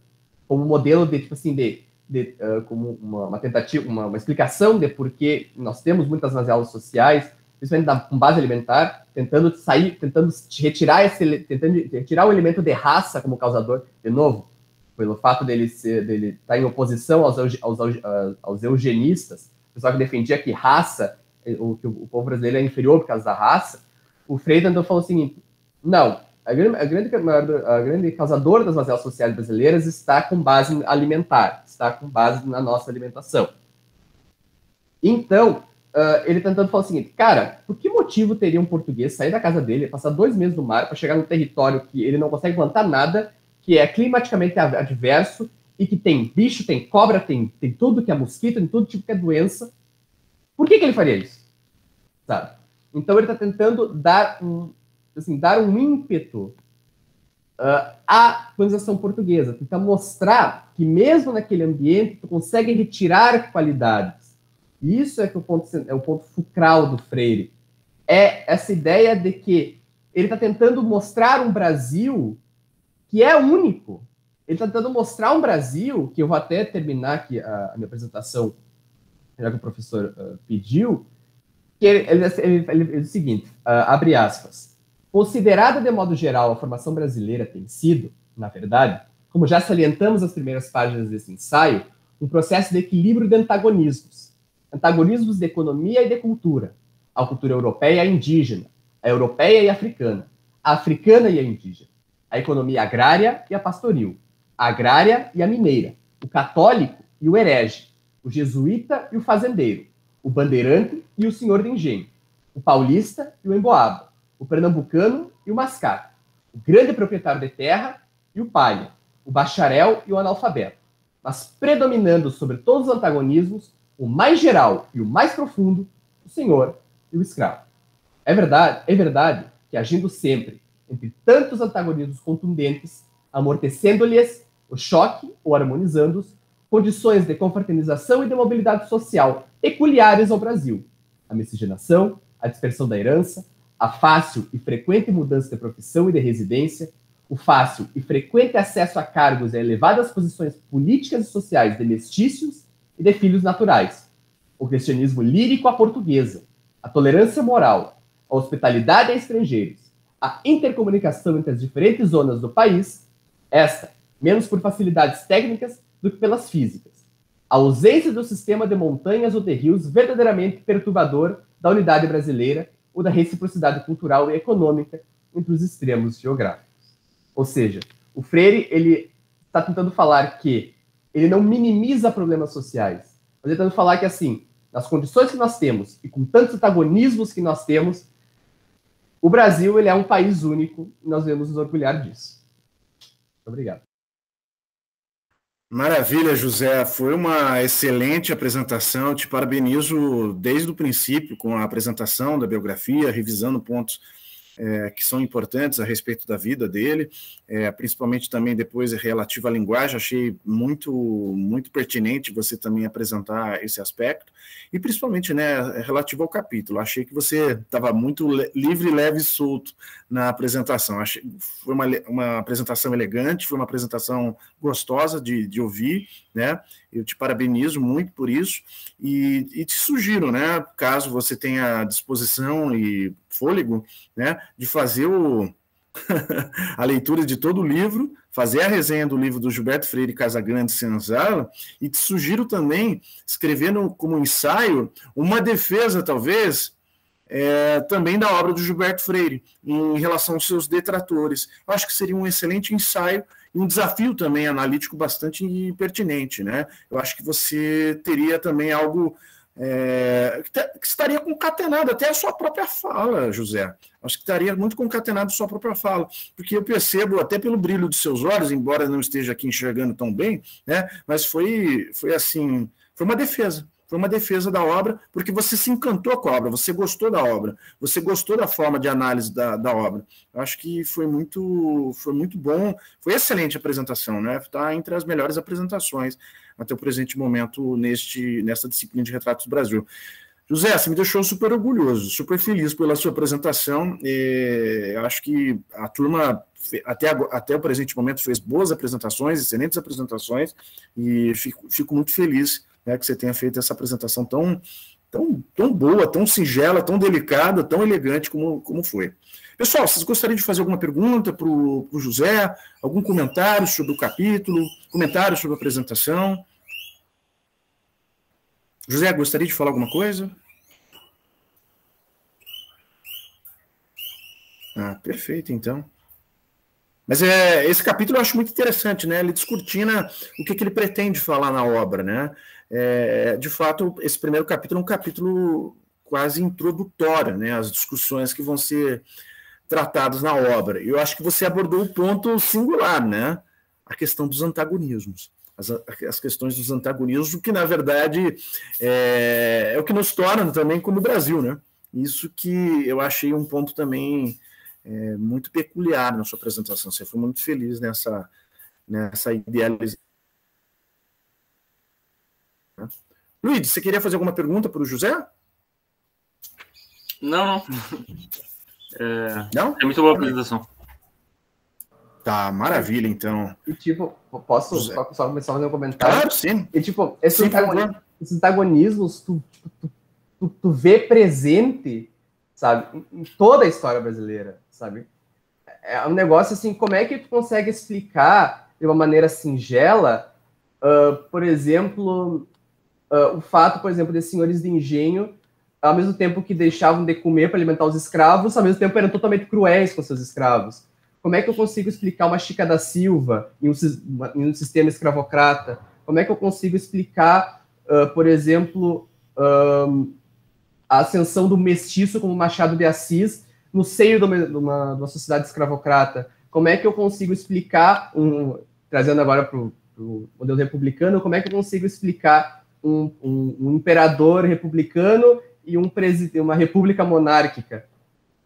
C: como modelo de tipo assim de, de uh, como uma, uma tentativa, uma, uma, explicação de por que nós temos muitas mazelas sociais, principalmente da, com base alimentar, tentando sair, tentando retirar esse, tentando retirar o elemento de raça como causador. De novo, pelo fato dele ser, dele estar tá em oposição aos, aos, aos, aos eugenistas, pessoal que defendia que raça, o, que o povo brasileiro é inferior por causa da raça, o Freire então falou o seguinte: não, a grande, a grande, a grande causadora das mazelas sociais brasileiras está com base alimentar, está com base na nossa alimentação. Então, uh, ele tentando falar o seguinte: cara, por que motivo teria um português sair da casa dele, passar dois meses no mar para chegar num território que ele não consegue plantar nada, que é climaticamente adverso e que tem bicho, tem cobra, tem, tem tudo que é mosquito, tem tudo tipo que é doença, por que, que ele faria isso? Sabe? Então ele está tentando dar um, assim, dar um ímpeto uh, à colonização portuguesa, tentar mostrar que mesmo naquele ambiente tu consegue retirar qualidades. E isso é que o ponto é o ponto fulcral do Freire. É essa ideia de que ele está tentando mostrar um Brasil que é único. Ele está tentando mostrar um Brasil, que eu vou até terminar aqui a, a minha apresentação já que o professor uh, pediu, que ele, ele, ele, ele, diz o seguinte, uh, abre aspas, considerada de modo geral a formação brasileira tem sido, na verdade, como já salientamos nas primeiras páginas desse ensaio, um processo de equilíbrio de antagonismos, antagonismos de economia e de cultura, a cultura europeia e a indígena, a europeia e a africana, a africana e a indígena, a economia agrária e a pastoril, a agrária e a mineira, o católico e o herege, o jesuíta e o fazendeiro, o bandeirante e o senhor de engenho, o paulista e o emboado, o pernambucano e o mascate, o grande proprietário de terra e o palha, o bacharel e o analfabeto, mas predominando sobre todos os antagonismos, o mais geral e o mais profundo, o senhor e o escravo. É verdade, é verdade que agindo sempre entre tantos antagonismos contundentes, amortecendo-lhes o choque ou harmonizando-os, condições de confraternização e de mobilidade social peculiares ao Brasil, a miscigenação, a dispersão da herança, a fácil e frequente mudança de profissão e de residência, o fácil e frequente acesso a cargos e elevadas posições políticas e sociais de mestiços e de filhos naturais, o cristianismo lírico à portuguesa, a tolerância moral, a hospitalidade a estrangeiros, a intercomunicação entre as diferentes zonas do país, esta, menos por facilidades técnicas do que pelas físicas, a ausência do sistema de montanhas ou de rios verdadeiramente perturbador da unidade brasileira ou da reciprocidade cultural e econômica entre os extremos geográficos. Ou seja, o Freire ele está tentando falar que ele não minimiza problemas sociais, mas ele está tentando falar que assim, nas condições que nós temos e com tantos antagonismos que nós temos, o Brasil ele é um país único e nós devemos nos orgulhar disso. Obrigado.
A: Maravilha, José. Foi uma excelente apresentação. Te parabenizo desde o princípio com a apresentação da biografia, revisando pontos é, que são importantes a respeito da vida dele, é, principalmente também depois relativo à linguagem, achei muito, muito pertinente você também apresentar esse aspecto, e principalmente né, relativo ao capítulo, achei que você estava muito livre, leve e solto na apresentação, achei, foi uma, uma apresentação elegante, foi uma apresentação gostosa de, de ouvir, né, eu te parabenizo muito por isso, e, e te sugiro, né, caso você tenha disposição e fôlego, né, de fazer o, a leitura de todo o livro, fazer a resenha do livro do Gilberto Freire Casagrande Senzala, e te sugiro também escrever no, como ensaio uma defesa, talvez, é, também da obra do Gilberto Freire, em relação aos seus detratores. Eu acho que seria um excelente ensaio um desafio também analítico bastante pertinente. Né? Eu acho que você teria também algo é, que, estaria concatenado até a sua própria fala, José. Acho que estaria muito concatenado a sua própria fala, porque eu percebo, até pelo brilho de seus olhos, embora não esteja aqui enxergando tão bem, né, mas foi, foi assim, foi uma defesa. Foi uma defesa da obra, porque você se encantou com a obra, você gostou da obra, você gostou da forma de análise da, da obra. Eu acho que foi muito, foi muito bom, foi excelente a apresentação, né? Está entre as melhores apresentações até o presente momento neste, nessa disciplina de Retratos do Brasil. José, você me deixou super orgulhoso, super feliz pela sua apresentação. E acho que a turma, até, até o presente momento, fez boas apresentações, excelentes apresentações, e fico, fico muito feliz né, que você tenha feito essa apresentação tão, tão, tão boa, tão singela, tão delicada, tão elegante como, como foi. Pessoal, vocês gostariam de fazer alguma pergunta para o José? Algum comentário sobre o capítulo? Comentário sobre a apresentação? José, gostaria de falar alguma coisa? Ah, perfeito, então. Mas é, esse capítulo eu acho muito interessante, né? Ele descortina o que, que ele pretende falar na obra, né? É, de fato, esse primeiro capítulo é um capítulo quase introdutório, né? As discussões que vão ser tratadas na obra. Eu acho que você abordou o ponto singular, né? A questão dos antagonismos as, as questões dos antagonismos, que na verdade é, é, o que nos torna também como Brasil, né? Isso que eu achei um ponto também é, muito peculiar na sua apresentação. Você foi muito feliz nessa, nessa idealização. Luiz, você queria fazer alguma pergunta para o José?
B: Não, não. É, não? É muito boa a apresentação.
A: Tá, maravilha, então.
C: E tipo, posso só, só, começar a fazer um comentário?
A: Claro, sim.
C: E tipo, esses, sim, antagonismos, esses antagonismos tu, tu, tu, tu, vê presente, sabe, em toda a história brasileira, sabe? É um negócio assim, como é que tu consegue explicar de uma maneira singela, uh, por exemplo, uh, o fato, por exemplo, de senhores de engenho, ao mesmo tempo que deixavam de comer para alimentar os escravos, ao mesmo tempo eram totalmente cruéis com seus escravos como é que eu consigo explicar uma Chica da Silva em um, em um sistema escravocrata? Como é que eu consigo explicar, uh, por exemplo, um, a ascensão do mestiço como Machado de Assis no seio de uma, de uma, de uma sociedade escravocrata? Como é que eu consigo explicar, um, trazendo agora para o modelo republicano, como é que eu consigo explicar um, um, um imperador republicano e um presidente, uma república monárquica.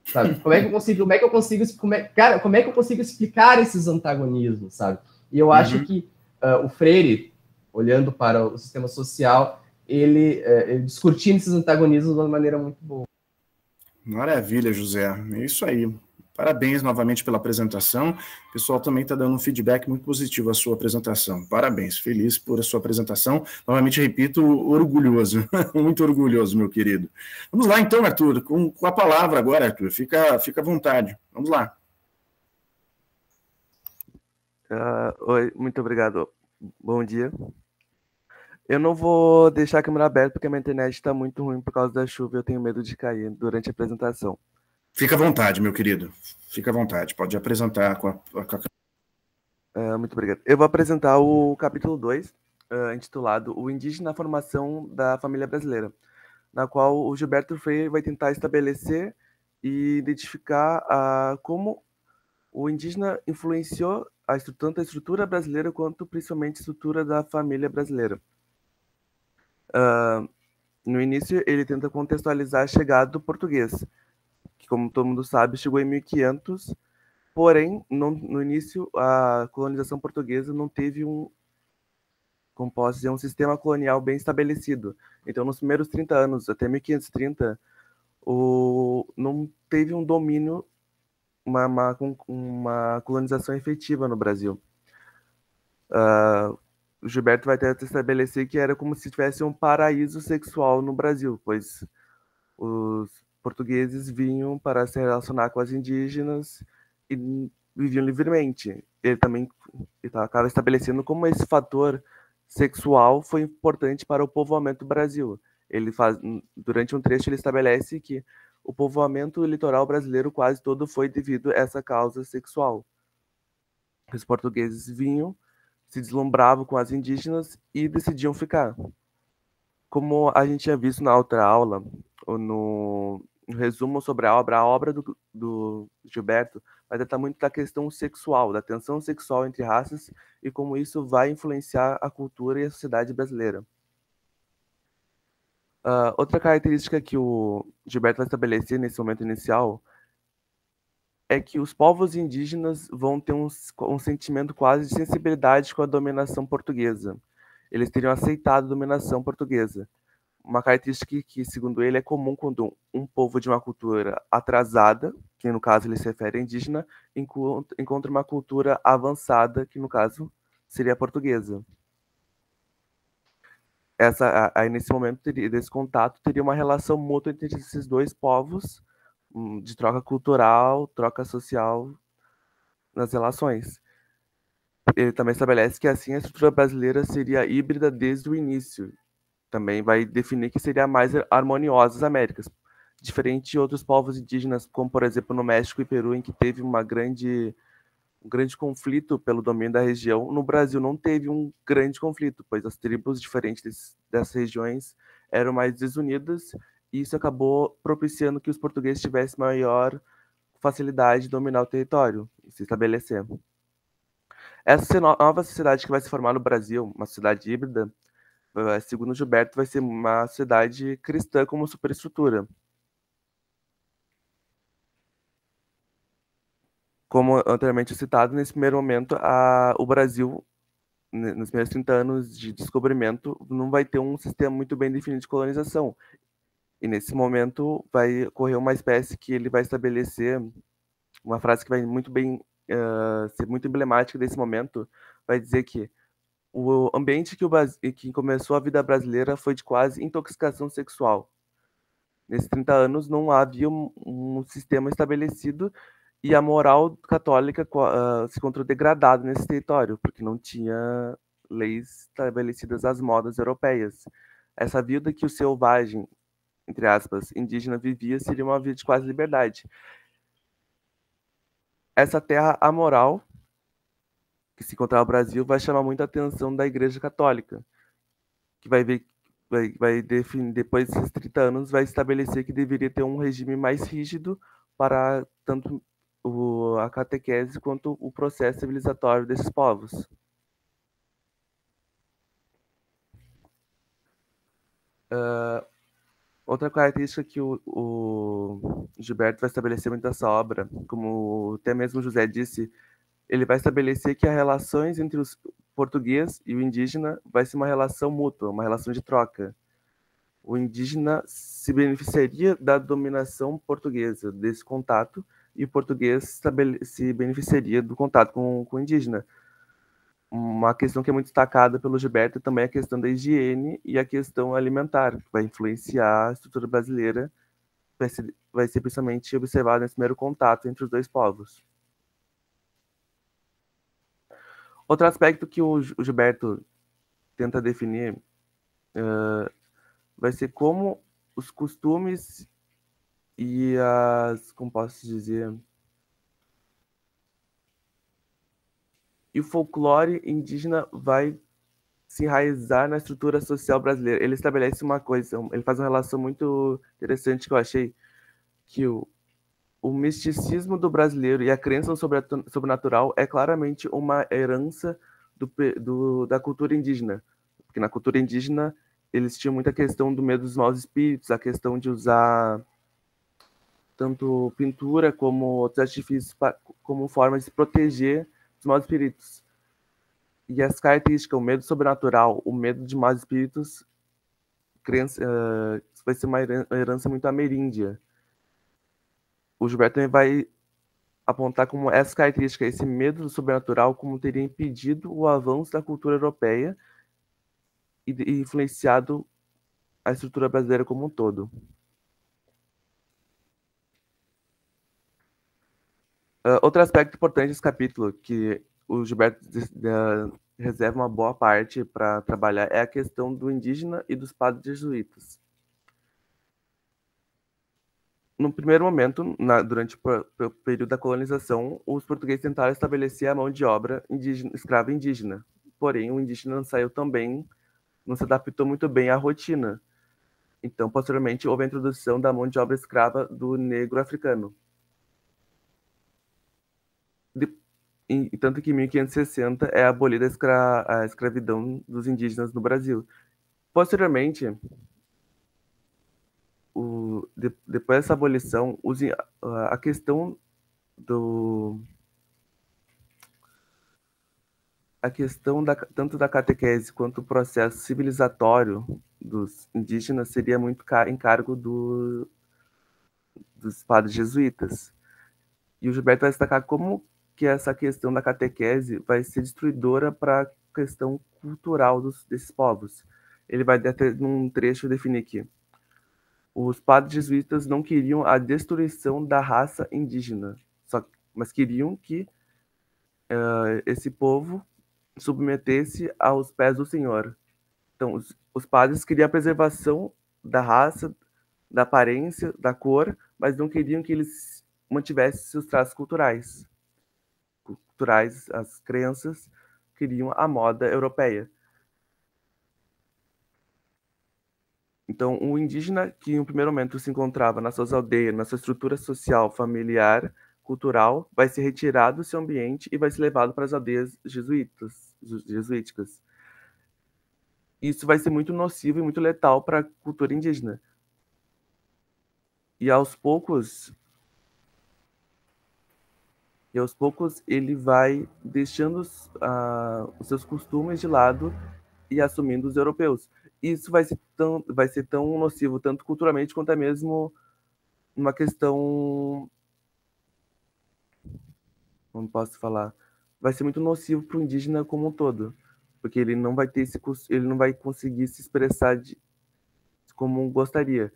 C: Sabe? Como é que eu consigo, como é que eu consigo, como é, cara, como é que eu consigo explicar esses antagonismos, sabe? E eu acho uhum. que uh, o Freire, olhando para o sistema social, ele, uh, ele discutindo esses antagonismos de uma maneira muito boa.
A: Maravilha, José. É isso aí. Parabéns novamente pela apresentação. O pessoal também está dando um feedback muito positivo à sua apresentação. Parabéns, feliz por a sua apresentação. Novamente repito, orgulhoso, muito orgulhoso, meu querido. Vamos lá então, Arthur, com, com a palavra agora, Arthur. Fica, fica à vontade. Vamos lá.
E: Uh, oi, muito obrigado. Bom dia. Eu não vou deixar a câmera aberta porque a minha internet está muito ruim por causa da chuva e eu tenho medo de cair durante a apresentação.
A: Fica à vontade, meu querido. Fica à vontade. Pode apresentar com a. Com a...
E: Uh, muito obrigado. Eu vou apresentar o capítulo 2, uh, ah, intitulado O Indígena na Formação da Família Brasileira, na qual o Gilberto Freire vai tentar estabelecer e identificar uh, como o indígena influenciou a tanto a estrutura brasileira quanto principalmente a estrutura da família brasileira. Uh, no início, ele tenta contextualizar a chegada do português, que, como todo mundo sabe, chegou em 1500. Porém, no, no início, a colonização portuguesa não teve um, como posso dizer, um sistema colonial bem estabelecido. Então, nos primeiros 30 anos, até 1530, o, não teve um domínio, uma, uma, uma colonização efetiva no Brasil. Uh, Gilberto vai tentar estabelecer que era como se tivesse um paraíso sexual no Brasil, pois os portugueses vinham para se relacionar com as indígenas e viviam livremente. Ele também acaba estabelecendo como esse fator sexual foi importante para o povoamento do Brasil. Ele faz, durante um trecho, ele estabelece que o povoamento litoral brasileiro quase todo foi devido a essa causa sexual. Os portugueses vinham, se deslumbravam com as indígenas e decidiam ficar. Como a gente tinha visto na outra aula, no, um resumo sobre a obra. A obra do, do Gilberto vai tratar muito da questão sexual, da tensão sexual entre raças e como isso vai influenciar a cultura e a sociedade brasileira. Uh, outra característica que o Gilberto vai estabelecer nesse momento inicial é que os povos indígenas vão ter um, um sentimento quase de sensibilidade com a dominação portuguesa. Eles teriam aceitado a dominação portuguesa uma característica que, segundo ele, é comum quando um povo de uma cultura atrasada, que no caso ele se refere a indígena, encontra uma cultura avançada, que no caso seria a portuguesa. Essa, aí nesse momento desse contato teria uma relação mútua entre esses dois povos, hum, de troca cultural, troca social nas relações. Ele também estabelece que assim a estrutura brasileira seria híbrida desde o início, também vai definir que seria mais harmoniosa as Américas, diferente de outros povos indígenas, como por exemplo no México e Peru, em que teve uma grande um grande conflito pelo domínio da região. No Brasil não teve um grande conflito, pois as tribos diferentes dessas regiões eram mais desunidas e isso acabou propiciando que os portugueses tivessem maior facilidade de dominar o território e se estabelecer. Essa nova sociedade que vai se formar no Brasil, uma sociedade híbrida, segundo Gilberto, vai ser uma cidade cristã como superestrutura. Como anteriormente citado, nesse primeiro momento, a, o Brasil, nos primeiros 30 anos de descobrimento, não vai ter um sistema muito bem definido de colonização. E nesse momento vai ocorrer uma espécie que ele vai estabelecer, uma frase que vai muito bem uh, ser muito emblemática desse momento, vai dizer que o ambiente que, o, que começou a vida brasileira foi de quase intoxicação sexual. Nesses 30 anos não havia um, um sistema estabelecido e a moral católica uh, se encontrou degradada nesse território, porque não tinha leis estabelecidas às modas europeias. Essa vida que o selvagem, entre aspas, indígena vivia seria uma vida de quase liberdade. Essa terra amoral que se encontrar no Brasil vai chamar muita atenção da Igreja Católica, que vai ver vai, vai definir, depois desses 30 anos, vai estabelecer que deveria ter um regime mais rígido para tanto o, a catequese quanto o processo civilizatório desses povos. Uh, Outra característica que o, o, Gilberto vai estabelecer muito nessa obra, como até mesmo José disse, ele vai estabelecer que as relações entre os português e o indígena vai ser uma relação mútua, uma relação de troca. O indígena se beneficiaria da dominação portuguesa, desse contato, e o português se beneficiaria do contato com, com o indígena uma questão que é muito destacada pelo Gilberto também é a questão da higiene e a questão alimentar, que vai influenciar a estrutura brasileira, vai ser, vai ser principalmente observado nesse primeiro contato entre os dois povos. Outro aspecto que o, Gilberto tenta definir uh, vai ser como os costumes e as, como posso dizer, e o folclore indígena vai se enraizar na estrutura social brasileira. Ele estabelece uma coisa, ele faz uma relação muito interessante que eu achei, que o, o misticismo do brasileiro e a crença no sobrenatural é claramente uma herança do, do, da cultura indígena. Porque na cultura indígena eles tinham muita questão do medo dos maus espíritos, a questão de usar tanto pintura como outros artifícios como forma de se proteger dos maus espíritos. E as características, o medo sobrenatural, o medo de maus espíritos, crença, uh, vai ser uma herança muito ameríndia. O Gilberto também vai apontar como essa característica, esse medo do sobrenatural, como teria impedido o avanço da cultura europeia e, e influenciado a estrutura brasileira como um todo. Uh, outro aspecto importante desse capítulo, que o Gilberto reserva uma boa parte para trabalhar, é a questão do indígena e dos padres jesuítas. No primeiro momento, na, durante o período da colonização, os portugueses tentaram estabelecer a mão de obra indígena, escrava indígena. Porém, o indígena não saiu também, não se adaptou muito bem à rotina. Então, posteriormente, houve a introdução da mão de obra escrava do negro africano de, em, tanto que em 1560 é abolida a, escra, a escravidão dos indígenas no Brasil. Posteriormente, o, de, depois dessa abolição, a questão do a questão da, tanto da catequese quanto o processo civilizatório dos indígenas seria muito em cargo do, dos padres jesuítas. E o Gilberto vai destacar como que essa questão da catequese vai ser destruidora para a questão cultural dos, desses povos. Ele vai até num trecho definir aqui. Os padres jesuítas não queriam a destruição da raça indígena, só, mas queriam que uh, esse povo submetesse aos pés do Senhor. Então, os, os padres queriam a preservação da raça, da aparência, da cor, mas não queriam que eles mantivessem seus traços culturais culturais, as crenças, queriam a moda europeia. Então, o indígena, que no primeiro momento se encontrava nas suas aldeias, na sua estrutura social, familiar, cultural, vai ser retirado do seu ambiente e vai ser levado para as aldeias jesuítas, jesuíticas. Isso vai ser muito nocivo e muito letal para a cultura indígena. E aos poucos, e aos poucos ele vai deixando uh, os seus costumes de lado e assumindo os europeus. Isso vai ser tão, vai ser tão nocivo, tanto culturalmente quanto é mesmo uma questão. Como posso falar? Vai ser muito nocivo para o indígena como um todo, porque ele não vai ter esse, ele não vai conseguir se expressar de, como gostaria.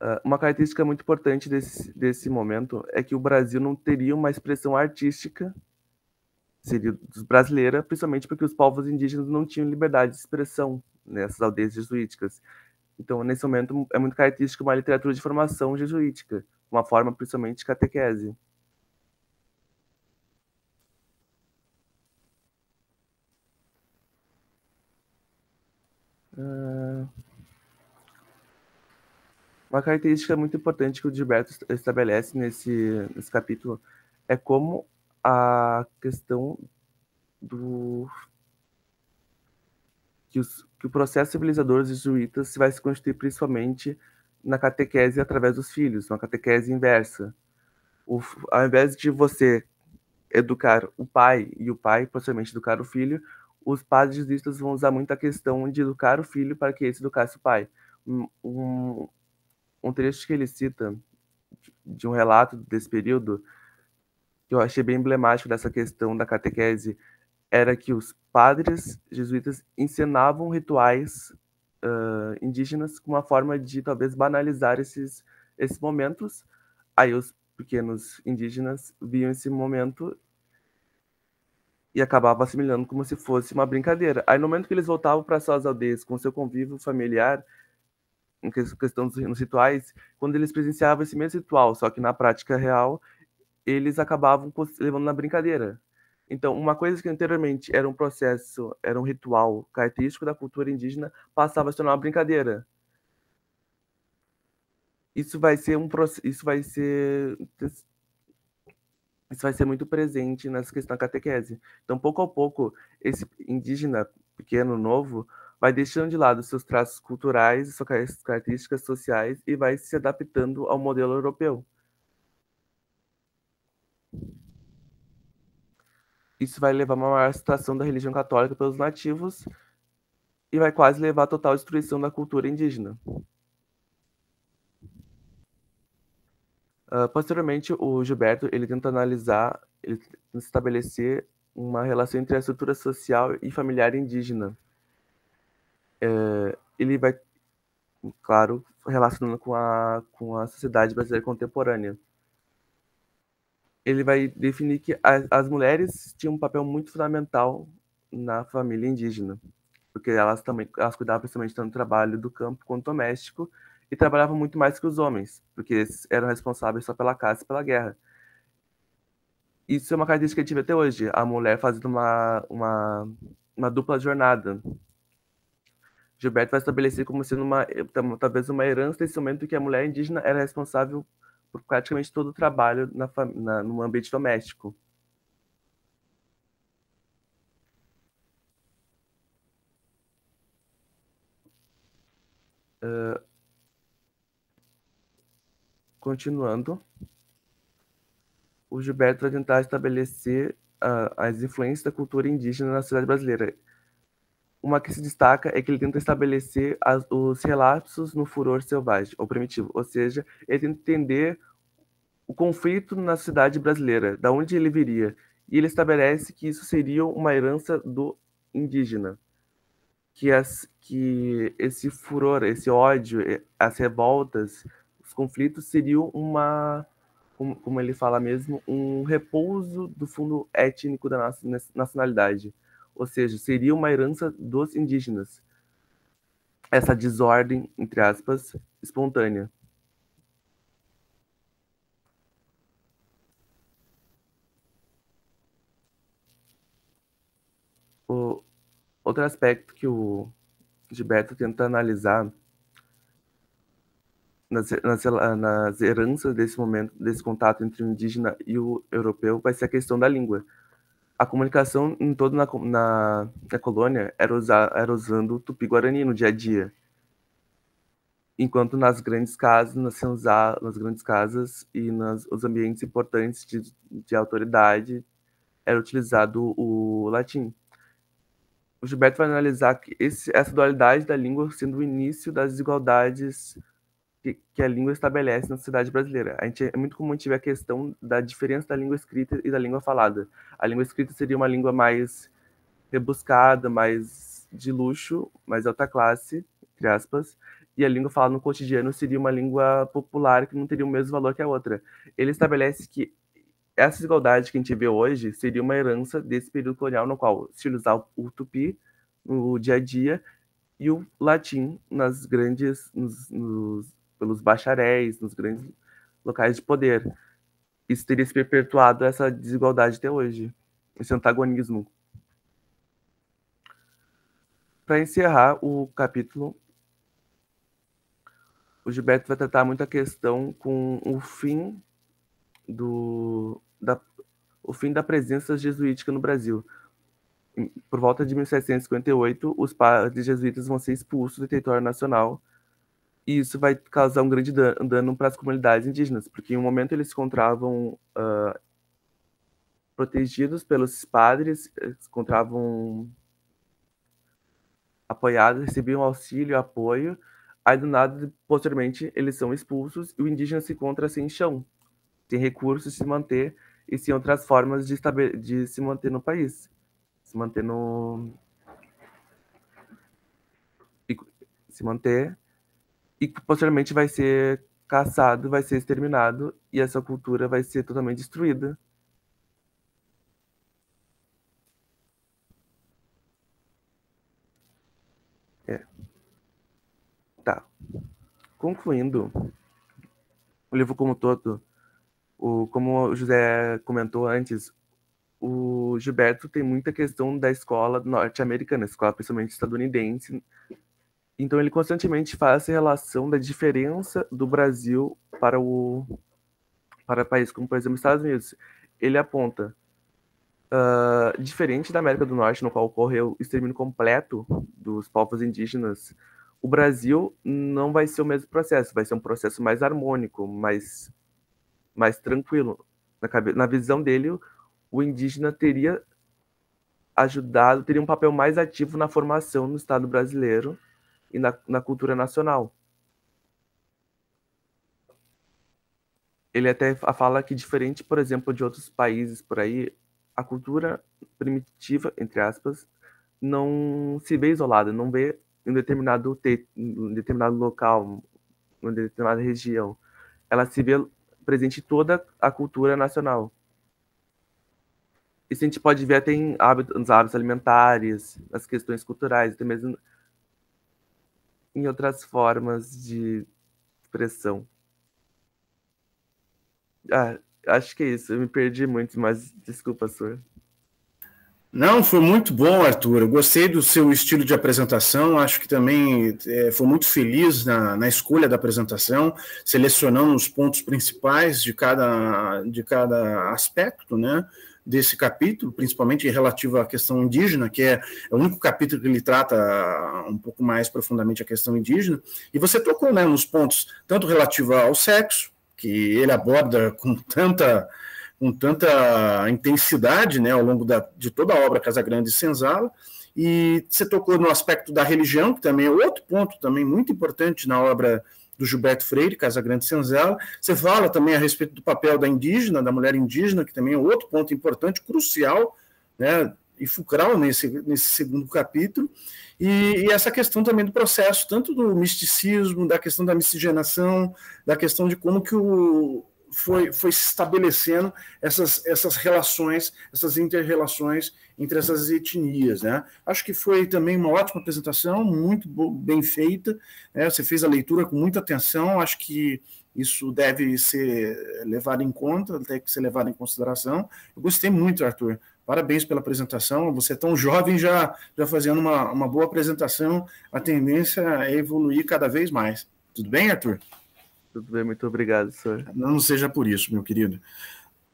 E: Uh, uma característica muito importante desse, desse momento é que o Brasil não teria uma expressão artística seria brasileira, principalmente porque os povos indígenas não tinham liberdade de expressão nessas aldeias jesuíticas. Então, nesse momento, é muito característica uma literatura de formação jesuítica, uma forma principalmente de catequese. Uh... Uma característica muito importante que o Gilberto estabelece nesse, nesse capítulo é como a questão do que os, que o processo civilizador dos jesuítas vai se constituir principalmente na catequese através dos filhos, uma catequese inversa. O, ao invés de você educar o pai e o pai, possivelmente educar o filho, os padres jesuítas vão usar muito a questão de educar o filho para que esse educasse o pai. Um, um trecho que ele cita de um relato desse período, que eu achei bem emblemático dessa questão da catequese, era que os padres jesuítas ensinavam rituais uh, indígenas com uma forma de talvez banalizar esses, esses momentos. Aí os pequenos indígenas viam esse momento e acabavam assimilando como se fosse uma brincadeira. Aí no momento que eles voltavam para suas aldeias com seu convívio familiar, em questão dos rituais, quando eles presenciavam esse mesmo ritual, só que na prática real, eles acabavam levando na brincadeira. Então, uma coisa que anteriormente era um processo, era um ritual característico da cultura indígena, passava a se tornar uma brincadeira. Isso vai ser um isso vai ser isso vai ser muito presente nessa questão da catequese. Então, pouco a pouco, esse indígena pequeno, novo, vai deixando de lado seus traços culturais, suas características sociais e vai se adaptando ao modelo europeu. Isso vai levar a uma maior situação da religião católica pelos nativos e vai quase levar à total destruição da cultura indígena. Uh, posteriormente, o Gilberto ele tenta analisar, ele tenta estabelecer uma relação entre a estrutura social e familiar indígena. Uh, ele vai, claro, relacionando com a, com a sociedade brasileira contemporânea ele vai definir que as, as mulheres tinham um papel muito fundamental na família indígena, porque elas também elas cuidavam principalmente tanto do trabalho do campo quanto doméstico e trabalhavam muito mais que os homens, porque eles eram responsáveis só pela caça e pela guerra. Isso é uma característica que a gente até hoje, a mulher fazendo uma, uma, uma dupla jornada. Gilberto vai estabelecer como sendo uma, talvez uma herança desse momento que a mulher indígena era responsável por praticamente todo o trabalho na, na, no ambiente doméstico. Uh, continuando, o Gilberto vai tentar estabelecer uh, as influências da cultura indígena na sociedade brasileira. Uma que se destaca é que ele tenta estabelecer as, os relapsos no furor selvagem ou primitivo, ou seja, ele tenta entender o conflito na cidade brasileira, da onde ele viria, e ele estabelece que isso seria uma herança do indígena, que, as, que esse furor, esse ódio, as revoltas, os conflitos seriam uma, como, como ele fala mesmo, um repouso do fundo étnico da nossa nacionalidade, ou seja, seria uma herança dos indígenas. Essa desordem, entre aspas, espontânea. O outro aspecto que o Gilberto tenta analisar nas, nas, nas heranças desse momento, desse contato entre o indígena e o europeu, vai ser a questão da língua. A comunicação em toda na, na, na colônia era, usar, era usando o tupi-guarani no dia a dia, enquanto nas grandes casas, nas, nas grandes casas e nos os ambientes importantes de, de autoridade era utilizado o latim. O Gilberto vai analisar que esse, essa dualidade da língua sendo o início das desigualdades que, que, a língua estabelece na sociedade brasileira. A gente, é muito comum a gente ver a questão da diferença da língua escrita e da língua falada. A língua escrita seria uma língua mais rebuscada, mais de luxo, mais alta classe, entre aspas, e a língua falada no cotidiano seria uma língua popular que não teria o mesmo valor que a outra. Ele estabelece que essa desigualdade que a gente vê hoje seria uma herança desse período colonial no qual se usava o tupi no dia a dia e o latim nas grandes, nos, nos, pelos bacharéis, nos grandes locais de poder. Isso teria se perpetuado essa desigualdade até hoje, esse antagonismo. Para encerrar o capítulo, o Gilberto vai tratar muito a questão com o fim do, da, o fim da presença jesuítica no Brasil. por volta de 1758, os padres jesuítas vão ser expulsos do território nacional e isso vai causar um grande dano para as comunidades indígenas, porque em um momento eles se encontravam uh, protegidos pelos padres, se encontravam apoiados, recebiam auxílio, apoio, aí do nada, posteriormente, eles são expulsos e o indígena se encontra sem chão, sem recursos de se manter e sem outras formas de, de se manter no país, se manter no... se manter e que posteriormente vai ser caçado, vai ser exterminado e essa cultura vai ser totalmente destruída. É. Tá. Concluindo, o livro como todo, o, como o José comentou antes, o Gilberto tem muita questão da escola norte-americana, escola principalmente estadunidense, então ele constantemente faz relação da diferença do Brasil para o para países como, por exemplo, os Estados Unidos. Ele aponta uh, diferente da América do Norte, no qual ocorreu o extermínio completo dos povos indígenas, o Brasil não vai ser o mesmo processo, vai ser um processo mais harmônico, mais, mais tranquilo. Na, na visão dele, o indígena teria ajudado, teria um papel mais ativo na formação no Estado brasileiro e na, na cultura nacional. Ele até fala que, diferente, por exemplo, de outros países por aí, a cultura primitiva, entre aspas, não se vê isolada, não vê em determinado, te, determinado local, em determinada região. Ela se vê presente em toda a cultura nacional. Isso a gente pode ver até em hábitos, nos hábitos alimentares, nas questões culturais, até mesmo em outras formas de expressão. Ah, acho que é isso. Eu me perdi muito, mas desculpa, senhor.
A: Não, foi muito bom, Arthur. Eu gostei do seu estilo de apresentação. Acho que também é, foi muito feliz na, na, escolha da apresentação, selecionando os pontos principais de cada, de cada aspecto, né? Desse capítulo, principalmente relativo à questão indígena, que é, é o único capítulo que ele trata um pouco mais profundamente a questão indígena, e você tocou né, nos pontos tanto relativo ao sexo, que ele aborda com tanta, com tanta intensidade né, ao longo da, de toda a obra Casagrande e Senzala, e você tocou no aspecto da religião, que também é outro ponto também muito importante na obra do Gilberto Freire, Casa Grande Senzala. Você fala também a respeito do papel da indígena, da mulher indígena, que também é outro ponto importante, crucial, né, e fulcral nesse, nesse segundo capítulo, e, e, essa questão também do processo, tanto do misticismo, da questão da miscigenação, da questão de como que o, foi, foi se estabelecendo essas, essas relações, essas interrelações entre essas etnias. Né? Acho que foi também uma ótima apresentação, muito bem feita. Né? Você fez a leitura com muita atenção, acho que isso deve ser levado em conta, tem que ser levado em consideração. Eu gostei muito, Arthur. Parabéns pela apresentação. Você é tão jovem já, já fazendo uma, uma boa apresentação. A tendência é evoluir cada vez mais. Tudo bem, Arthur?
E: Tudo bem, muito obrigado, senhor.
A: Não seja por isso, meu querido.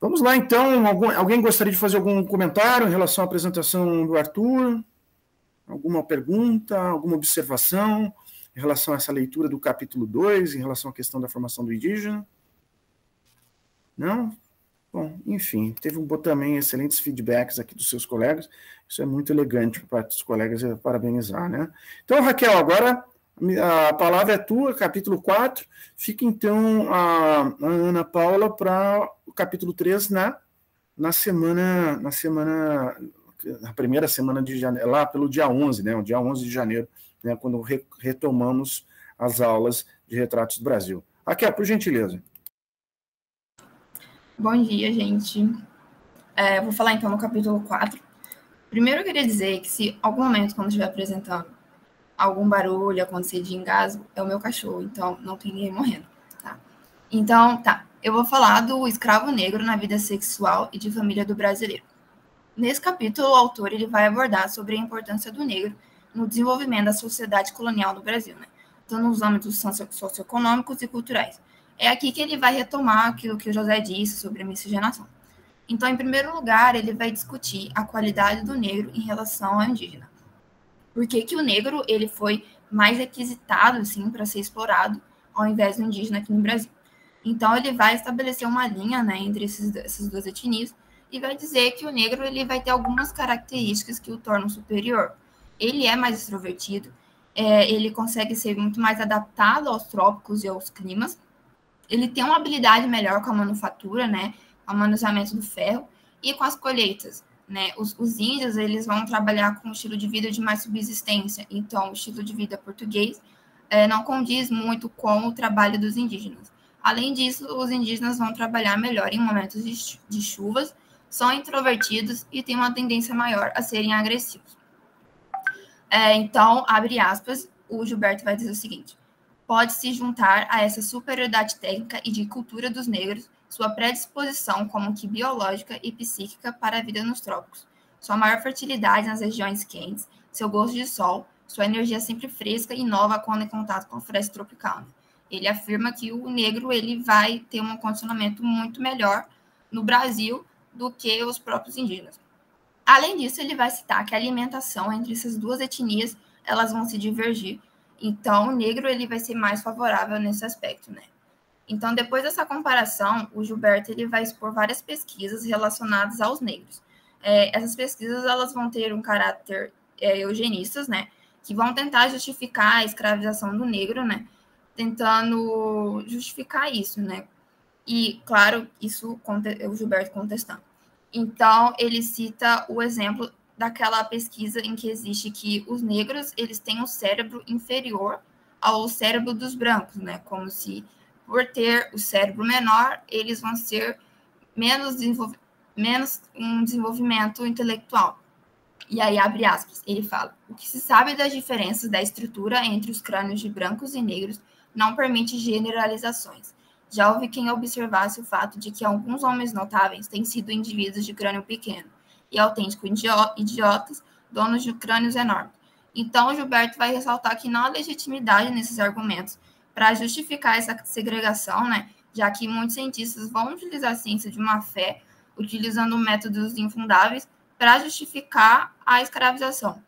A: Vamos lá, então. Algum, alguém gostaria de fazer algum comentário em relação à apresentação do Arthur? Alguma pergunta, alguma observação em relação a essa leitura do capítulo 2, em relação à questão da formação do indígena? Não? Bom, enfim, teve um, também excelentes feedbacks aqui dos seus colegas. Isso é muito elegante para dos colegas é parabenizar, né? Então, Raquel, agora a palavra é tua, capítulo 4. Fica então a, a Ana Paula para o capítulo 3 na, na semana, na semana, na primeira semana de janeiro, lá pelo dia 11, né? O dia 11 de janeiro, né? Quando re, retomamos as aulas de Retratos do Brasil. Raquel, por gentileza.
F: Bom dia, gente. É, vou falar então no capítulo 4. Primeiro eu queria dizer que se algum momento, quando estiver apresentando, algum barulho acontecer de engasgo, é o meu cachorro, então não tem ninguém morrendo, tá? Então, tá, eu vou falar do escravo negro na vida sexual e de família do brasileiro. Nesse capítulo, o autor ele vai abordar sobre a importância do negro no desenvolvimento da sociedade colonial do Brasil, né? Então, nos âmbitos socioeconômicos e culturais. É aqui que ele vai retomar aquilo que o José disse sobre a miscigenação. Então, em primeiro lugar, ele vai discutir a qualidade do negro em relação ao indígena. Por que, que o negro ele foi mais requisitado assim, para ser explorado ao invés do indígena aqui no Brasil? Então, ele vai estabelecer uma linha né, entre esses, essas duas etnias e vai dizer que o negro ele vai ter algumas características que o tornam superior. Ele é mais extrovertido, é, ele consegue ser muito mais adaptado aos trópicos e aos climas, ele tem uma habilidade melhor com a manufatura, né, o manuseamento do ferro e com as colheitas. Né? Os, os, índios eles vão trabalhar com um estilo de vida de mais subsistência, então o estilo de vida português é, não condiz muito com o trabalho dos indígenas. Além disso, os indígenas vão trabalhar melhor em momentos de, de chuvas, são introvertidos e têm uma tendência maior a serem agressivos. É, então, abre aspas, o Gilberto vai dizer o seguinte: pode se juntar a essa superioridade técnica e de cultura dos negros sua predisposição como que biológica e psíquica para a vida nos trópicos, sua maior fertilidade nas regiões quentes, seu gosto de sol, sua energia sempre fresca e nova quando em contato com a floresta tropical. Ele afirma que o negro ele vai ter um condicionamento muito melhor no Brasil do que os próprios indígenas. Além disso, ele vai citar que a alimentação entre essas duas etnias elas vão se divergir. Então, o negro ele vai ser mais favorável nesse aspecto, né? Então, depois dessa comparação, o Gilberto ele vai expor várias pesquisas relacionadas aos negros. É, essas pesquisas elas vão ter um caráter é, eugenistas, né, que vão tentar justificar a escravização do negro, né, tentando justificar isso, né. E, claro, isso o Gilberto contestando. Então, ele cita o exemplo daquela pesquisa em que existe que os negros eles têm um cérebro inferior ao cérebro dos brancos, né, como se por ter o cérebro menor, eles vão ser menos, menos um desenvolvimento intelectual. E aí, abre aspas, ele fala: o que se sabe das diferenças da estrutura entre os crânios de brancos e negros não permite generalizações. Já houve quem observasse o fato de que alguns homens notáveis têm sido indivíduos de crânio pequeno e autênticos idiotas, donos de crânios enormes. Então, Gilberto vai ressaltar que não há legitimidade nesses argumentos, para justificar essa segregação, né, já que muitos cientistas vão utilizar a ciência de uma fé, utilizando métodos infundáveis para justificar a escravização.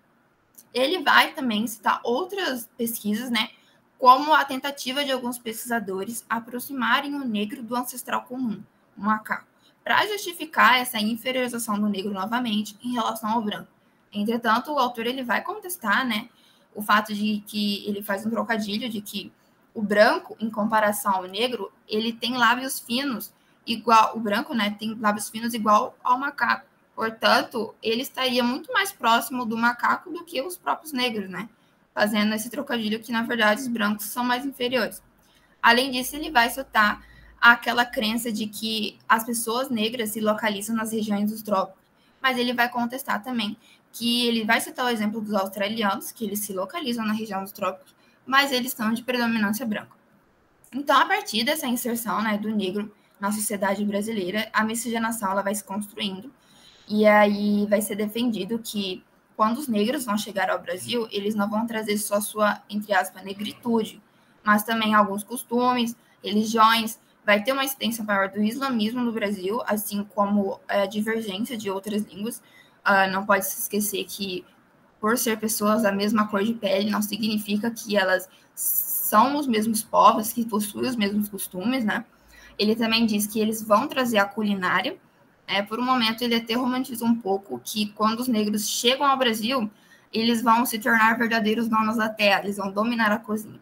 F: Ele vai também citar outras pesquisas, né, como a tentativa de alguns pesquisadores aproximarem o negro do ancestral comum, o macaco, para justificar essa inferiorização do negro novamente em relação ao branco. Entretanto, o autor ele vai contestar, né, o fato de que ele faz um trocadilho de que o branco, em comparação ao negro, ele tem lábios finos, igual o branco, né, tem lábios finos igual ao macaco. Portanto, ele estaria muito mais próximo do macaco do que os próprios negros, né? Fazendo esse trocadilho que, na verdade, os brancos são mais inferiores. Além disso, ele vai citar aquela crença de que as pessoas negras se localizam nas regiões dos trópicos. Mas ele vai contestar também que ele vai citar o exemplo dos australianos, que eles se localizam na região dos trópicos, mas eles são de predominância branca. Então, a partir dessa inserção né, do negro na sociedade brasileira, a miscigenação ela vai se construindo e aí vai ser defendido que quando os negros vão chegar ao Brasil, eles não vão trazer só sua, entre aspas, negritude, mas também alguns costumes, religiões, vai ter uma incidência maior do islamismo no Brasil, assim como a divergência de outras línguas. Uh, não pode se esquecer que por ser pessoas da mesma cor de pele, não significa que elas são os mesmos povos, que possuem os mesmos costumes, né? Ele também diz que eles vão trazer a culinária. É, por um momento, ele até romantiza um pouco que quando os negros chegam ao Brasil, eles vão se tornar verdadeiros donos da terra, eles vão dominar a cozinha.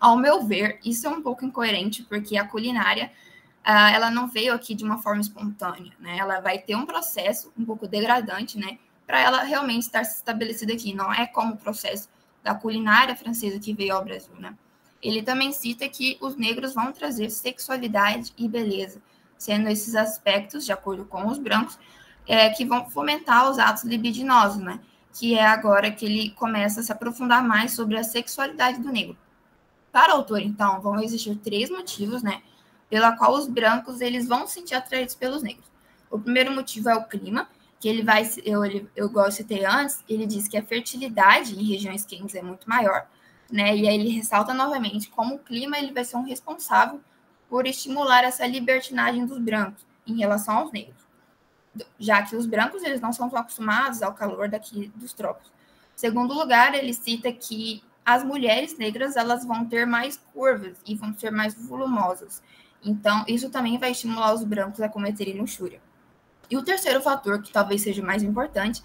F: Ao meu ver, isso é um pouco incoerente, porque a culinária uh, ela não veio aqui de uma forma espontânea, né? Ela vai ter um processo um pouco degradante, né? Para ela realmente estar estabelecida aqui. Não é como o processo da culinária francesa que veio ao Brasil, né? Ele também cita que os negros vão trazer sexualidade e beleza, sendo esses aspectos, de acordo com os brancos, é, que vão fomentar os atos libidinosos, né? Que é agora que ele começa a se aprofundar mais sobre a sexualidade do negro. Para o autor, então, vão existir três motivos, né? Pela qual os brancos eles vão se sentir atraídos pelos negros. O primeiro motivo é o clima, que ele vai, eu, eu gosto de ter antes, ele diz que a fertilidade em regiões quentes é muito maior, né? E aí ele ressalta novamente como o clima ele vai ser um responsável por estimular essa libertinagem dos brancos em relação aos negros. já que os brancos eles não são tão acostumados ao calor daqui dos trópicos. Segundo lugar, ele cita que as mulheres negras elas vão ter mais curvas e vão ser mais volumosas. Então, isso também vai estimular os brancos a cometerem luxúria. E o terceiro fator, que talvez seja mais importante,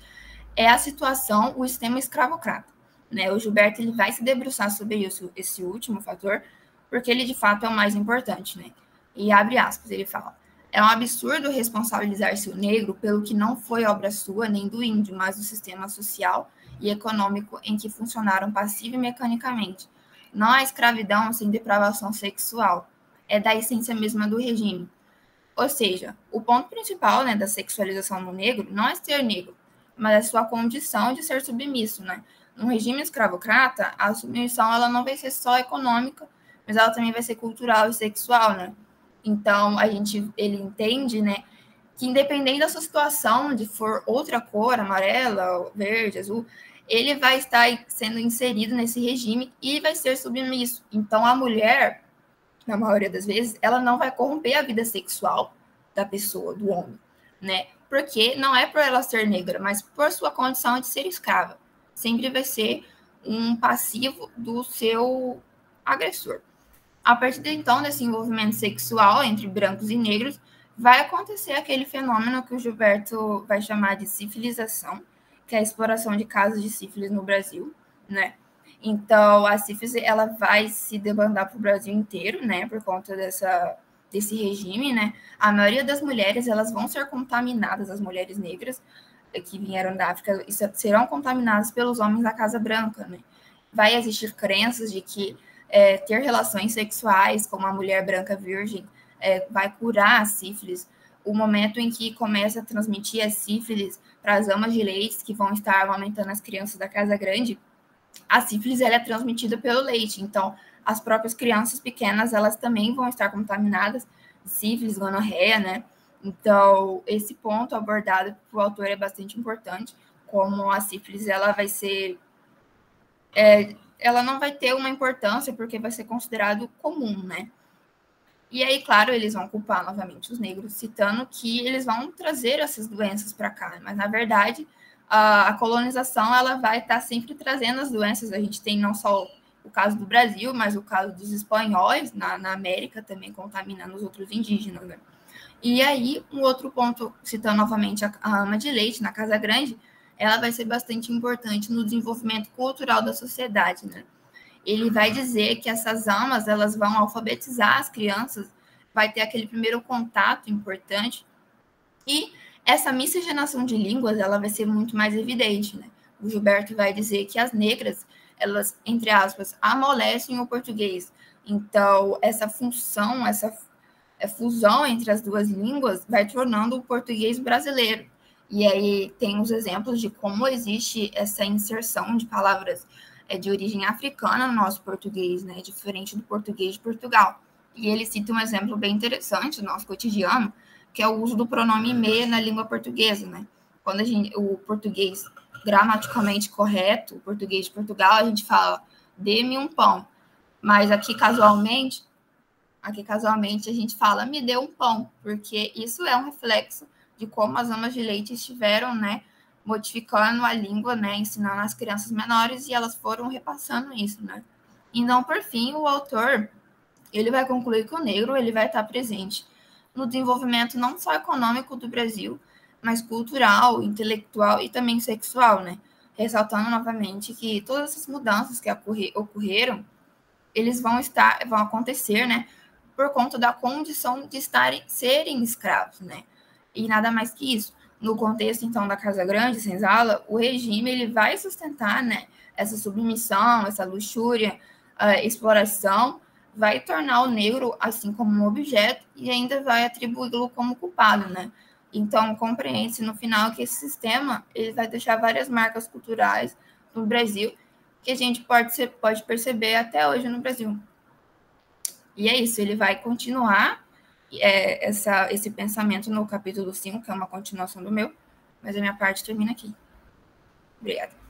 F: é a situação, o sistema escravocrata. Né? O Gilberto ele vai se debruçar sobre isso, esse último fator, porque ele de fato é o mais importante. Né? E abre aspas, ele fala: é um absurdo responsabilizar-se o negro pelo que não foi obra sua nem do índio, mas do sistema social e econômico em que funcionaram passivo e mecanicamente. Não há escravidão sem depravação sexual. É da essência mesma do regime. Ou seja, o ponto principal né, da sexualização do negro não é ser negro, mas a sua condição de ser submisso. Né? No regime escravocrata, a submissão ela não vai ser só econômica, mas ela também vai ser cultural e sexual. Né? Então, a gente, ele entende né, que independente da sua situação, de for outra cor, amarela, verde, azul, ele vai estar sendo inserido nesse regime e vai ser submisso. Então, a mulher, na maioria das vezes, ela não vai corromper a vida sexual da pessoa, do homem, né? Porque não é por ela ser negra, mas por sua condição de ser escrava. Sempre vai ser um passivo do seu agressor. A partir de então, desse envolvimento sexual entre brancos e negros, vai acontecer aquele fenômeno que o Gilberto vai chamar de civilização, que é a exploração de casos de sífilis no Brasil, né? Então, a sífilis, ela vai se debandar para o Brasil inteiro, né, por conta dessa, desse regime, né? A maioria das mulheres, elas vão ser contaminadas, as mulheres negras que vieram da África, serão contaminadas pelos homens da Casa Branca, né? Vai existir crenças de que é, ter relações sexuais com uma mulher branca virgem é, vai curar a sífilis, o momento em que começa a transmitir a sífilis para as amas de leite que vão estar amamentando as crianças da casa grande, a sífilis ela é transmitida pelo leite. Então, as próprias crianças pequenas, elas também vão estar contaminadas sífilis, gonorreia, né? Então, esse ponto abordado para o autor é bastante importante, como a sífilis ela vai ser é, ela não vai ter uma importância porque vai ser considerado comum, né? E aí, claro, eles vão culpar novamente os negros, citando que eles vão trazer essas doenças para cá, mas na verdade a, colonização ela vai estar tá sempre trazendo as doenças. A gente tem não só o caso do Brasil, mas o caso dos espanhóis na, na América também contaminando os outros indígenas. Né? E aí, um outro ponto, citando novamente a, a ama de leite na Casa Grande, ela vai ser bastante importante no desenvolvimento cultural da sociedade, né? ele vai dizer que essas almas elas vão alfabetizar as crianças, vai ter aquele primeiro contato importante e essa miscigenação de línguas ela vai ser muito mais evidente, né? O Gilberto vai dizer que as negras elas entre aspas amolecem o português. Então essa função, essa é, fusão entre as duas línguas vai tornando o português brasileiro. E aí tem os exemplos de como existe essa inserção de palavras é de origem africana no nosso português, né? Diferente do português de Portugal. E ele cita um exemplo bem interessante do nosso cotidiano, que é o uso do pronome me na língua portuguesa, né? Quando a gente, o português gramaticalmente correto, o português de Portugal, a gente fala dê-me um pão. Mas aqui casualmente, aqui casualmente a gente fala me dê um pão, porque isso é um reflexo de como as amas de leite estiveram, né, modificando a língua, né, ensinando as crianças menores e elas foram repassando isso, né. Então, por fim, o autor ele vai concluir que o negro ele vai estar presente no desenvolvimento não só econômico do Brasil, mas cultural, intelectual e também sexual, né? Ressaltando novamente que todas essas mudanças que ocorreram, eles vão estar, vão acontecer, né, por conta da condição de estarem serem escravos, né? E nada mais que isso no contexto então da Casa Grande, senzala, o regime ele vai sustentar, né, essa submissão, essa luxúria, uh, exploração, vai tornar o negro assim como um objeto e ainda vai atribuí-lo como culpado, né? Então compreende-se no final que esse sistema ele vai deixar várias marcas culturais no Brasil que a gente pode, ser, pode perceber até hoje no Brasil. E é isso, ele vai continuar é, essa, esse pensamento no capítulo 5, que é uma continuação do meu, mas a minha parte termina aqui. Obrigada.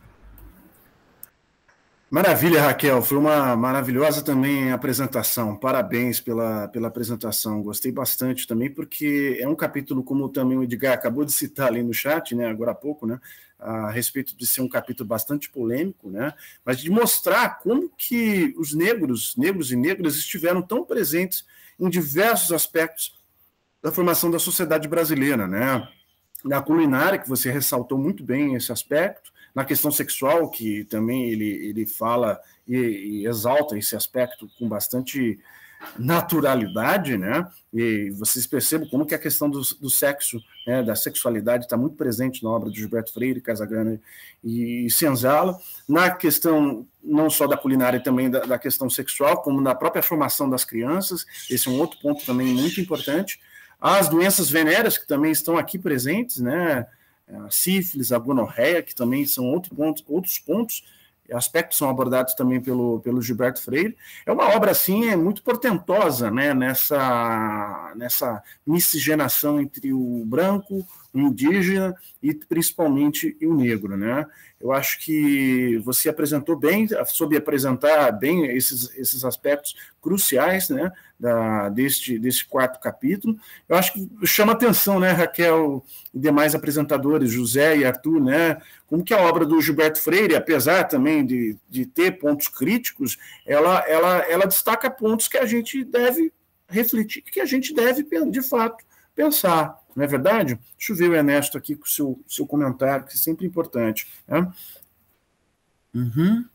A: Maravilha, Raquel. Foi uma maravilhosa também apresentação. Parabéns pela, pela apresentação. Gostei bastante também, porque é um capítulo, como também o Edgar acabou de citar ali no chat, né, agora há pouco, né, a respeito de ser um capítulo bastante polêmico, né, mas de mostrar como que os negros, negros e negras, estiveram tão presentes em diversos aspectos da formação da sociedade brasileira, né? Na culinária, que você ressaltou muito bem esse aspecto, na questão sexual, que também ele, ele fala e, e exalta esse aspecto com bastante naturalidade, né? E vocês percebem como que a questão do, do sexo, né, da sexualidade está muito presente na obra de Gilberto Freire, Casagrande e Senzala, na questão não só da culinária, também da, da, questão sexual, como na própria formação das crianças. Esse é um outro ponto também muito importante. As doenças venéreas que também estão aqui presentes, né? A sífilis, a gonorreia, que também são outro ponto, outros pontos, aspectos são abordados também pelo, pelo Gilberto Freire. É uma obra, assim, é muito portentosa, né, nessa, nessa miscigenação entre o branco, indígena e principalmente o negro, né. Eu acho que você apresentou bem, soube apresentar bem esses, esses aspectos cruciais, né, da, deste, deste quarto capítulo. Eu acho que chama atenção, né, Raquel e demais apresentadores, José e Arthur, né, como que a obra do Gilberto Freire, apesar também de, de ter pontos críticos, ela, ela, ela destaca pontos que a gente deve refletir, que a gente deve, de fato, pensar, não é verdade? Deixa eu ver o Ernesto aqui com o seu, seu comentário, que é sempre importante. Né? Uhum.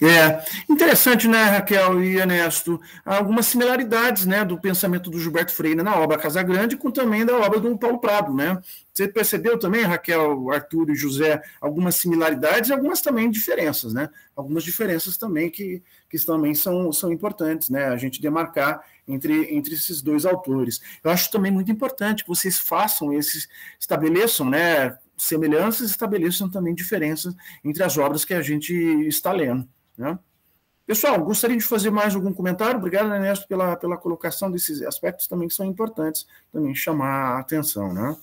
A: É interessante, né, Raquel e Ernesto, algumas similaridades, né, do pensamento do Gilberto Freire na obra Casa Grande, com também da obra do Paulo Prado, né? Você percebeu também, Raquel, Arthur e José, algumas similaridades e algumas também diferenças, né? Algumas diferenças também que, que também são, são importantes, né? A gente demarcar entre, entre esses dois autores. Eu acho também muito importante que vocês façam esses, estabeleçam, né, semelhanças, estabeleçam também diferenças entre as obras que a gente está lendo. Né? Pessoal, gostaria de fazer mais algum comentário? Obrigado, Ernesto, pela, pela colocação desses aspectos também que são importantes, também chamar a atenção, né?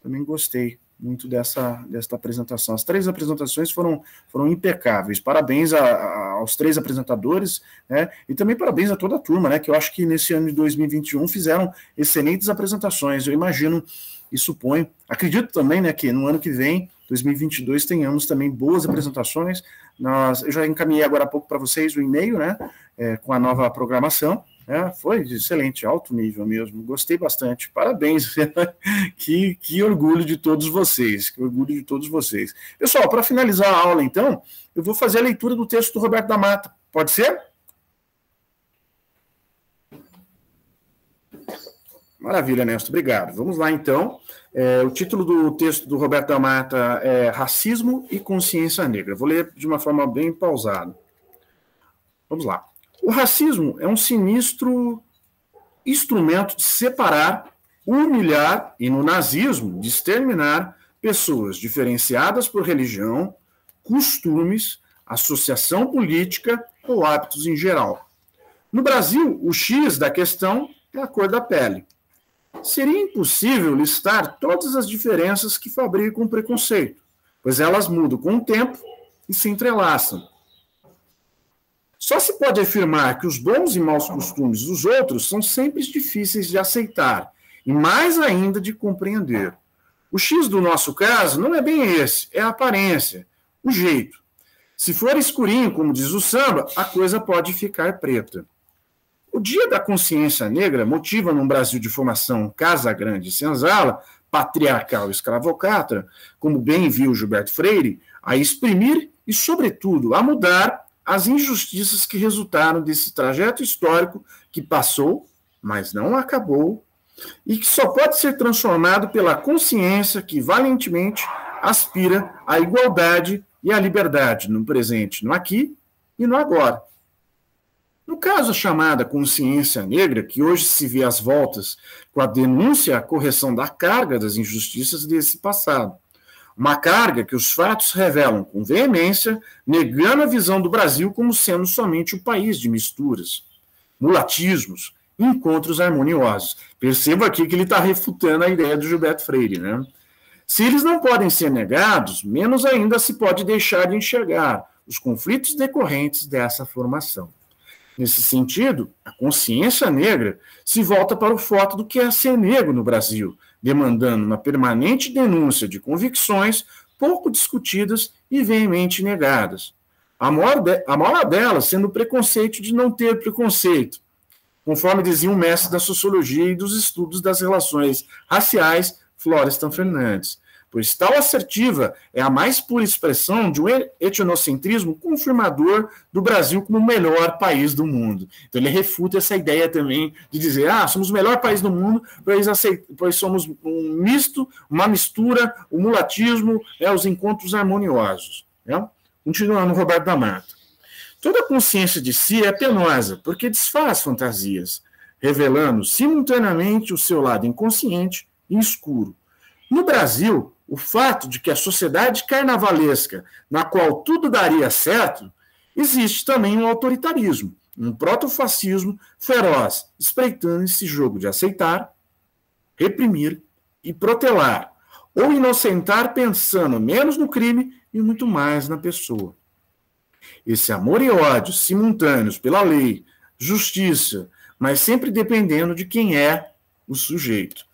A: Também gostei muito dessa, dessa apresentação. As três apresentações foram, foram impecáveis. Parabéns a, a, aos três apresentadores, né? E também parabéns a toda a turma, né? Que eu acho que nesse ano de 2021 fizeram excelentes apresentações. Eu imagino e suponho, acredito também, né, que no ano que vem 2022 tenhamos também boas apresentações. Nós, eu já encaminhei agora há pouco para vocês o e-mail, né, é, com a nova programação. É, foi excelente, alto nível mesmo, gostei bastante. Parabéns, que, que orgulho de todos vocês, que orgulho de todos vocês. Pessoal, para finalizar a aula, então, eu vou fazer a leitura do texto do Roberto da Mata. Pode ser? Maravilha, Ernesto, obrigado. Vamos lá, então. É, o título do texto do Roberto da Mata é Racismo e Consciência Negra. Vou ler de uma forma bem pausada. Vamos lá. O racismo é um sinistro instrumento de separar, humilhar e, no nazismo, de exterminar pessoas diferenciadas por religião, costumes, associação política ou hábitos em geral. No Brasil, o X da questão é a cor da pele. Seria impossível listar todas as diferenças que fabricam o preconceito, pois elas mudam com o tempo e se entrelaçam. Só se pode afirmar que os bons e maus costumes dos outros são sempre difíceis de aceitar e mais ainda de compreender. O X do nosso caso não é bem esse, é a aparência, o jeito. Se for escurinho, como diz o samba, a coisa pode ficar preta. O Dia da Consciência Negra motiva num Brasil de formação Casa Grande e Senzala, patriarcal e escravocrata, como bem viu Gilberto Freire, a exprimir e, sobretudo, a mudar as injustiças que resultaram desse trajeto histórico que passou, mas não acabou, e que só pode ser transformado pela consciência que valentemente aspira à igualdade e à liberdade no presente, no aqui e no agora. No caso chamada consciência negra, que hoje se vê às voltas com a denúncia e a correção da carga das injustiças desse passado. Uma carga que os fatos revelam com veemência, negando a visão do Brasil como sendo somente o país de misturas, mulatismos, encontros harmoniosos. Perceba aqui que ele está refutando a ideia do Gilberto Freire, né? Se eles não podem ser negados, menos ainda se pode deixar de enxergar os conflitos decorrentes dessa formação. Nesse sentido, a consciência negra se volta para o fato do que é ser negro no Brasil, demandando uma permanente denúncia de convicções pouco discutidas e veemente negadas. A maior, de, a maior delas sendo o preconceito de não ter preconceito, conforme dizia um mestre da sociologia e dos estudos das relações raciais, Florestan Fernandes pois tal assertiva é a mais pura expressão de um etnocentrismo confirmador do Brasil como o melhor país do mundo. Então ele refuta essa ideia também de dizer, ah, somos o melhor país do mundo, pois, pois somos um misto, uma mistura, o mulatismo, é, os encontros harmoniosos. Né? Continuando, Roberto da Mata. Toda consciência de si é penosa, porque desfaz fantasias, revelando simultaneamente o seu lado inconsciente e escuro. No Brasil, o fato de que a sociedade carnavalesca, na qual tudo daria certo, existe também um autoritarismo, um protofascismo feroz, espreitando esse jogo de aceitar, reprimir e protelar, ou inocentar pensando menos no crime e muito mais na pessoa. Esse amor e ódio simultâneos pela lei, justiça, mas sempre dependendo de quem é o sujeito.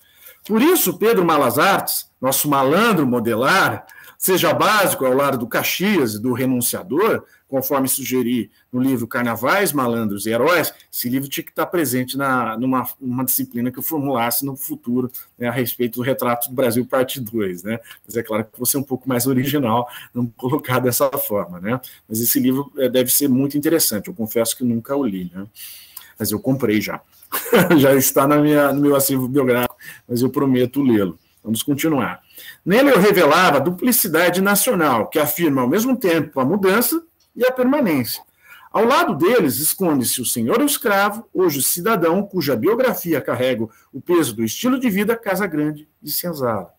A: Por isso, Pedro Malas Artes, nosso malandro modelar, seja básico ao lado do Caxias e do Renunciador, conforme sugeri no livro Carnavais, Malandros e Heróis, esse livro tinha que estar presente na, numa uma disciplina que eu formulasse no futuro né, a respeito do retrato do Brasil, parte 2. Né? Mas é claro que você é um pouco mais original, não colocar dessa forma. Né? Mas esse livro é, deve ser muito interessante, eu confesso que nunca o li, né? mas eu comprei já. já está na minha, no meu acervo biográfico, mas eu prometo lê-lo. Vamos continuar. Nele eu revelava a duplicidade nacional, que afirma ao mesmo tempo a mudança e a permanência. Ao lado deles esconde-se o senhor o escravo, hoje cidadão, cuja biografia carrega o peso do estilo de vida Casa Grande e Senzala.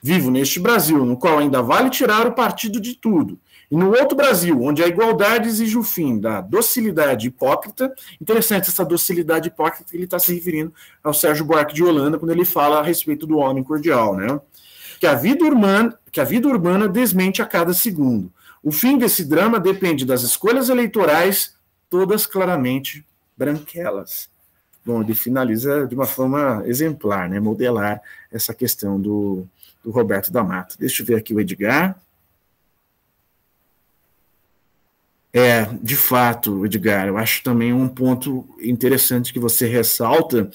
A: Vivo neste Brasil, no qual ainda vale tirar o partido de tudo, e no outro Brasil, onde a igualdade exige o fim da docilidade hipócrita, interessante essa docilidade hipócrita que ele está se referindo ao Sérgio Buarque de Holanda quando ele fala a respeito do homem cordial, né? Que a vida urbana, que a vida urbana desmente a cada segundo. O fim desse drama depende das escolhas eleitorais, todas claramente branquelas. Bom, ele finaliza de uma forma exemplar, né? Modelar essa questão do, do Roberto da Mata. Deixa eu ver aqui o Edgar. É, de fato, Edgar, eu acho também um ponto interessante que você ressalta,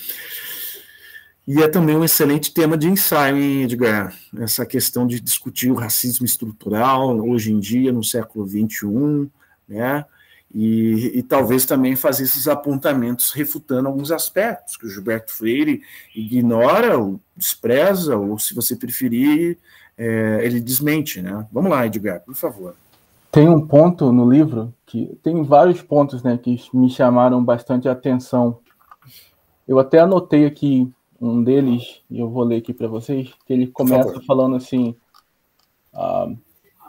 A: e é também um excelente tema de ensaio, hein, Edgar? Essa questão de discutir o racismo estrutural hoje em dia, no século XXI, né? E, e, talvez também fazer esses apontamentos refutando alguns aspectos que o Gilberto Freire ignora, ou despreza, ou se você preferir, é, ele desmente, né? Vamos lá, Edgar, por favor.
G: Tem um ponto no livro que tem vários pontos, né, que me chamaram bastante atenção. Eu até anotei aqui um deles e eu vou ler aqui para vocês. Que ele começa falando assim, uh,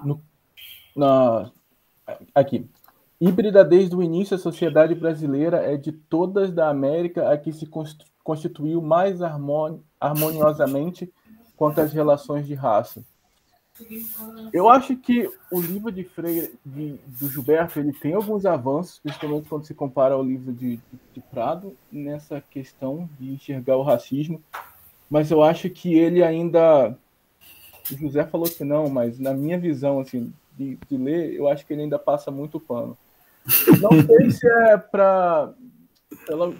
G: no, na, aqui. Híbrida desde o início, a sociedade brasileira é de todas da América a que se constituiu mais harmoniosamente quanto às relações de raça. Eu acho que o livro de Freire, de, do Gilberto, ele tem alguns avanços, principalmente quando se compara ao livro de, de, de, Prado, nessa questão de enxergar o racismo. Mas eu acho que ele ainda. O José falou que não, mas na minha visão, assim, de, de ler, eu acho que ele ainda passa muito pano. Não sei se é para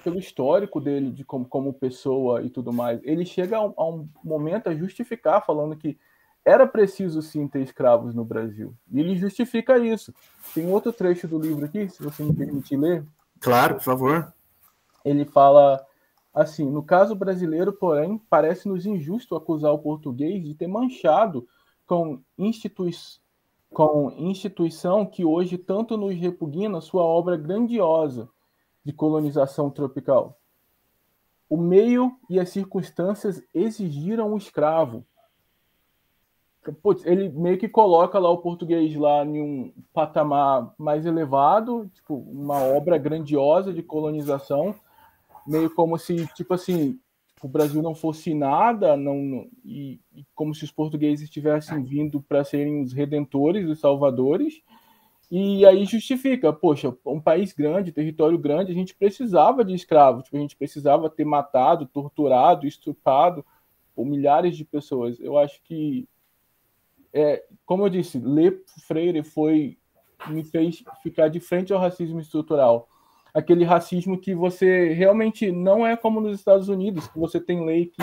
G: pelo histórico dele de como, como pessoa e tudo mais. Ele chega a um, a um momento a justificar, falando que era preciso sim ter escravos no Brasil. E ele justifica isso. Tem outro trecho do livro aqui, se você me permitir ler.
A: Claro, por favor.
G: Ele fala assim: no caso brasileiro, porém, parece-nos injusto acusar o português de ter manchado com, institui com instituição que hoje tanto nos repugna sua obra grandiosa de colonização tropical. O meio e as circunstâncias exigiram o escravo putz, ele meio que coloca lá o português lá em um patamar mais elevado, tipo, uma obra grandiosa de colonização, meio como se, tipo assim, o Brasil não fosse nada, não, e, e como se os portugueses tivessem vindo para serem os redentores, os salvadores, e aí justifica, poxa, um país grande, território grande, a gente precisava de escravos, tipo, a gente precisava ter matado, torturado, estupado milhares de pessoas. Eu acho que, é, como eu disse, ler Freire foi me fez ficar de frente ao racismo estrutural. Aquele racismo que você realmente não é como nos Estados Unidos, que você tem lei que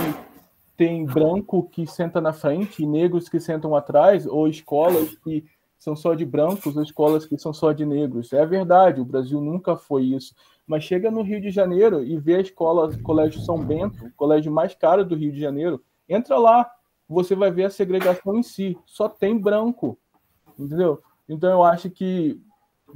G: tem branco que senta na frente negros que sentam atrás, ou escolas que são só de brancos ou escolas que são só de negros. É verdade, o Brasil nunca foi isso. Mas chega no Rio de Janeiro e vê a escola, o Colégio São Bento, o colégio mais caro do Rio de Janeiro, entra lá, você vai ver a segregação em si. Só tem branco, entendeu? Então eu acho que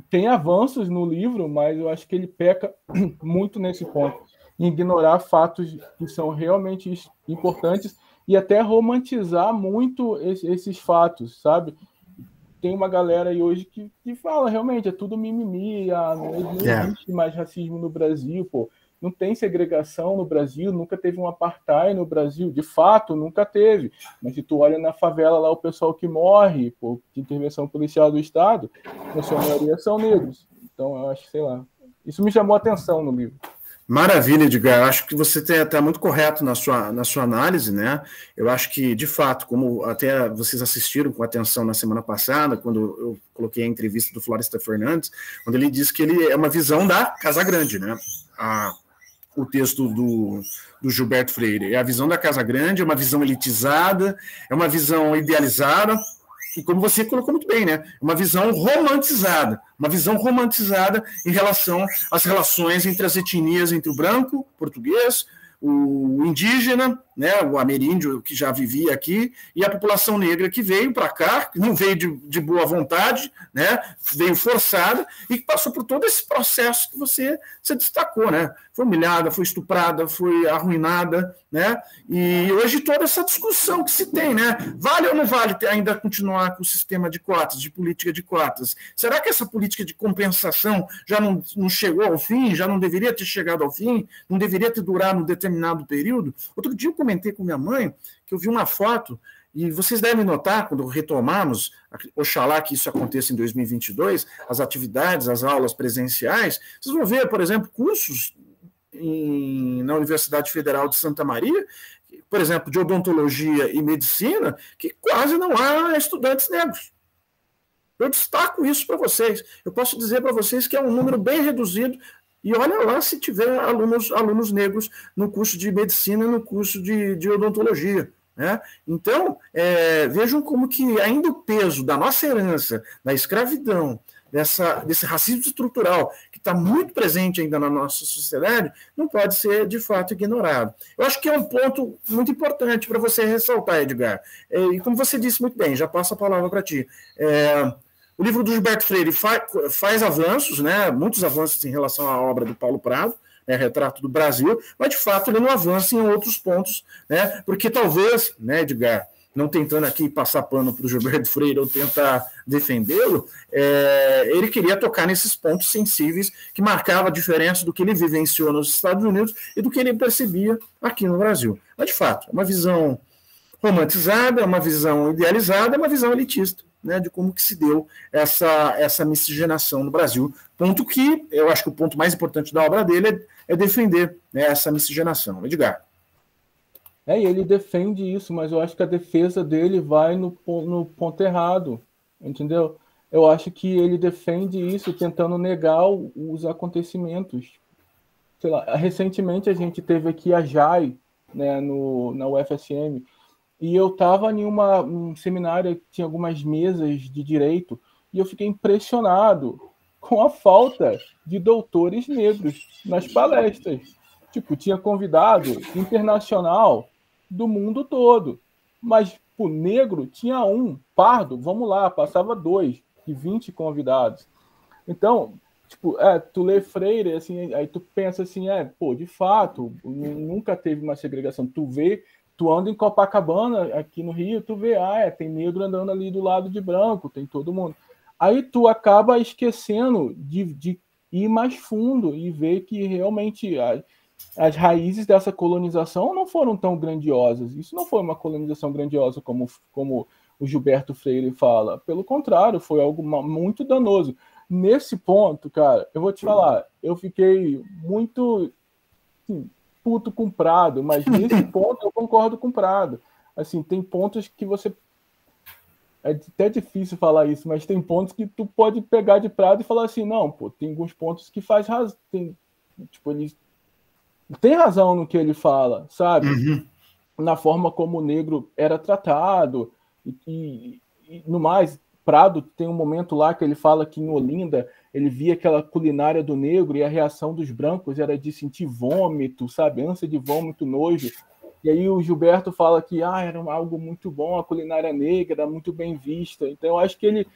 G: tem avanços no livro, mas eu acho que ele peca muito nesse ponto, em ignorar fatos que são realmente importantes e até romantizar muito esses fatos, sabe? tem uma galera aí hoje que, que fala realmente, é tudo mimimi, ah, não, é. existe mais racismo no Brasil, pô. Não tem segregação no Brasil, nunca teve um apartheid no Brasil, de fato, nunca teve. Mas se tu olha na favela lá o pessoal que morre por intervenção policial do Estado, na sua maioria são negros. Então eu acho, sei lá. Isso me chamou a atenção no livro.
A: Maravilha, Edgar. Acho que você está muito correto na sua, na sua análise, né? Eu acho que, de fato, como até vocês assistiram com atenção na semana passada, quando eu coloquei a entrevista do Floresta Fernandes, quando ele disse que ele é uma visão da Casa Grande, né? A, o texto do, do Gilberto Freire. É a visão da Casa Grande, é uma visão elitizada, é uma visão idealizada, e como você colocou muito bem, né? Uma visão romantizada, uma visão romantizada em relação às relações entre as etnias, entre o branco, português, o indígena, né, o ameríndio que já vivia aqui, e a população negra que veio para cá, que não veio de, de, boa vontade, né, veio forçada e passou por todo esse processo que você, você destacou, né? Foi humilhada, foi estuprada, foi arruinada, né? E hoje toda essa discussão que se tem, né? Vale ou não vale ainda continuar com o sistema de cotas, de política de cotas? Será que essa política de compensação já não, não chegou ao fim, já não deveria ter chegado ao fim, não deveria ter durado um determinado período? Outro dia eu comentei com minha mãe que eu vi uma foto, e vocês devem notar, quando retomarmos, oxalá que isso aconteça em 2022, as atividades, as aulas presenciais, vocês vão ver, por exemplo, cursos em, na Universidade Federal de Santa Maria, por exemplo, de odontologia e medicina, que quase não há estudantes negros. Eu destaco isso para vocês. Eu posso dizer para vocês que é um número bem reduzido e olha lá se tiver alunos, alunos negros no curso de medicina e no curso de, de odontologia. Né? Então, é, vejam como que ainda o peso da nossa herança, da escravidão, dessa, desse racismo estrutural, que está muito presente ainda na nossa sociedade, não pode ser, de fato, ignorado. Eu acho que é um ponto muito importante para você ressaltar, Edgar. É, e como você disse muito bem, já passo a palavra para ti. É, o livro do Gilberto Freire faz, faz avanços, né, muitos avanços em relação à obra do Paulo Prado, né, Retrato do Brasil, mas de fato ele não avança em outros pontos, né, porque talvez, né, Edgar, não tentando aqui passar pano para o Gilberto Freire ou tentar defendê-lo, é, ele queria tocar nesses pontos sensíveis que marcavam a diferença do que ele vivenciou nos Estados Unidos e do que ele percebia aqui no Brasil. Mas, de fato, é uma visão romantizada, é uma visão idealizada, é uma visão elitista né, de como que se deu essa, essa miscigenação no Brasil. Ponto que eu acho que o ponto mais importante da obra dele é, é defender né, essa miscigenação. Edgar.
G: É, ele defende isso, mas eu acho que a defesa dele vai no, no ponto errado, entendeu? Eu acho que ele defende isso tentando negar os acontecimentos. Sei lá, recentemente a gente teve aqui a JAI, né, no, na UFSM, e eu estava em uma, um seminário que tinha algumas mesas de direito e eu fiquei impressionado com a falta de doutores negros nas palestras. Tipo, tinha convidado internacional do mundo todo, mas o negro tinha um, pardo, vamos lá, passava dois, de 20 convidados. Então, tipo, é, tu lê Freire, assim, aí tu pensa assim, é, pô, de fato, nunca teve uma segregação. Tu vê tu anda em Copacabana, aqui no Rio, tu vê, ah, é, tem negro andando ali do lado de branco, tem todo mundo. Aí tu acaba esquecendo de, de ir mais fundo e ver que realmente, ah, as raízes dessa colonização não foram tão grandiosas. Isso não foi uma colonização grandiosa como, como o Gilberto Freire fala. Pelo contrário, foi algo muito danoso. Nesse ponto, cara, eu vou te falar, eu fiquei muito assim, puto com Prado, mas nesse ponto eu concordo com Prado. Assim, tem pontos que você é até difícil falar isso, mas tem pontos que tu pode pegar de Prado e falar assim, não, pô, tem alguns pontos que faz razão, tem, tipo, ele tem razão no que ele fala, sabe? Uhum. Na forma como o negro era tratado e, e, no mais, Prado tem um momento lá que ele fala que em Olinda ele via aquela culinária do negro e a reação dos brancos era de sentir vômito, sabe? Ânsia de vômito, nojo. E aí o Gilberto fala que ah, era algo muito bom, a culinária negra, muito bem vista. Então eu acho que ele,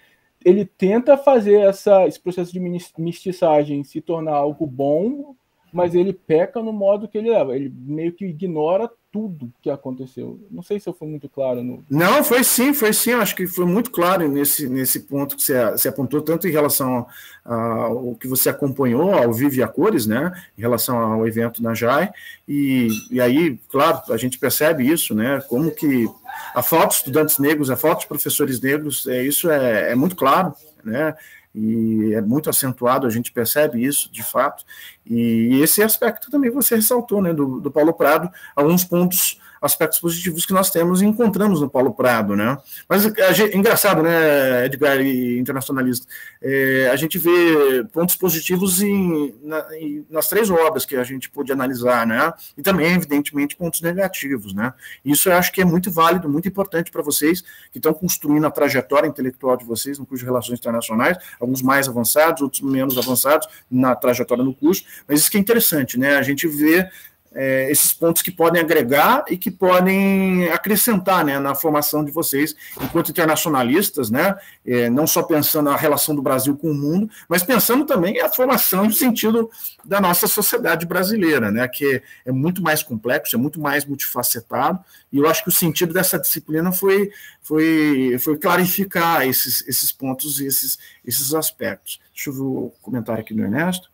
G: ele tenta fazer essa, esse processo de mestiçagem se tornar algo bom, mas ele peca no modo que ele leva. Ele meio que ignora tudo que aconteceu. Não sei se eu fui muito claro. No...
A: Não, foi sim, foi sim. Acho que foi muito claro nesse, nesse ponto que você, você apontou, tanto em relação ao que você acompanhou ao vivo e a cores, né? Em relação ao evento na JAI. E, e aí, claro, a gente percebe isso, né? Como que a falta de estudantes negros, a falta de professores negros, é, isso é, é muito claro, né? E é muito acentuado, a gente percebe isso de fato, e esse aspecto também você ressaltou, né, do, do Paulo Prado, alguns pontos aspectos positivos que nós temos e encontramos no Paulo Prado, né? Mas é engraçado, né, Edgar internacionalista, é, a gente vê pontos positivos em, na, em, nas três obras que a gente pôde analisar, né? E também, evidentemente, pontos negativos, né? Isso eu acho que é muito válido, muito importante para vocês que estão construindo a trajetória intelectual de vocês no curso de Relações Internacionais, alguns mais avançados, outros menos avançados na trajetória no curso, mas isso que é interessante, né? A gente vê é, esses pontos que podem agregar e que podem acrescentar né, na formação de vocês enquanto internacionalistas, né, é, não só pensando na relação do Brasil com o mundo, mas pensando também a formação no sentido da nossa sociedade brasileira, né, que é, muito mais complexo, é muito mais multifacetado, e eu acho que o sentido dessa disciplina foi, foi, foi clarificar esses, esses pontos e esses, esses aspectos. Deixa eu ver o comentário aqui do Ernesto.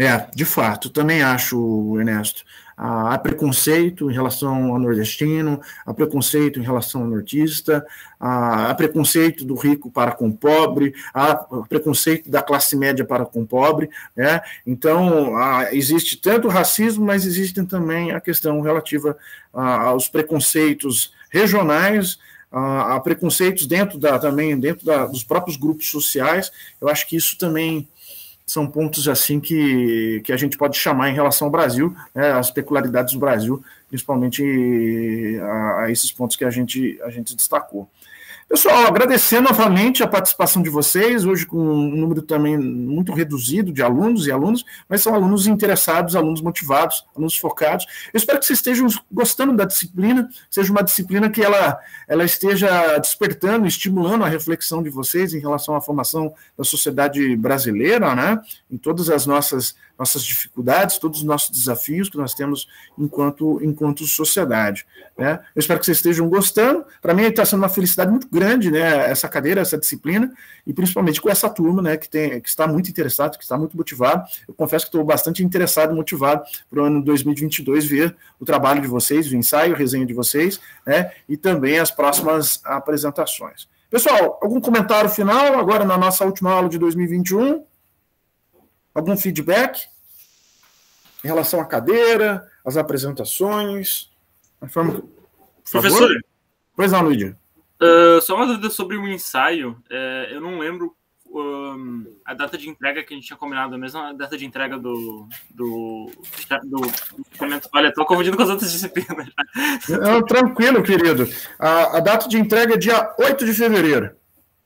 A: É, de fato, também acho, Ernesto. Há preconceito em relação ao nordestino, há preconceito em relação ao nortista, há preconceito do rico para com o pobre, há preconceito da classe média para com o pobre. Né? Então, existe tanto racismo, mas existe também a questão relativa aos preconceitos regionais, há preconceitos dentro da, também dentro da, dos próprios grupos sociais. Eu acho que isso também são pontos assim que, que a gente pode chamar em relação ao Brasil, né, as peculiaridades do Brasil, principalmente a, a, esses pontos que a gente, a gente destacou. Pessoal, agradecer novamente a participação de vocês, hoje com um número também muito reduzido de alunos e alunos, mas são alunos interessados, alunos motivados, alunos focados. Eu espero que vocês estejam gostando da disciplina, seja uma disciplina que ela, ela esteja despertando, estimulando a reflexão de vocês em relação à formação da sociedade brasileira, né? Em todas as nossas nossas dificuldades, todos os nossos desafios que nós temos enquanto, enquanto sociedade. Né? Eu espero que vocês estejam gostando. Para mim está sendo uma felicidade muito grande né, essa cadeira, essa disciplina, e principalmente com essa turma né, que, tem, que está muito interessado, que está muito motivado. Eu confesso que estou bastante interessado e motivado para o ano 2022 ver o trabalho de vocês, o ensaio, a resenha de vocês, né, e também as próximas apresentações. Pessoal, algum comentário final agora na nossa última aula de 2021? Algum feedback em relação à cadeira, às apresentações?
B: Professor?
A: Pois não, Luigi.
B: Uh, só uma dúvida sobre o ensaio. É, eu não lembro um, a data de entrega que a gente tinha combinado, a mesma data de entrega do. do, do, do Olha, estou confundindo com as outras disciplinas.
A: Não, tranquilo, querido. A, a, data de entrega é dia 8 de fevereiro.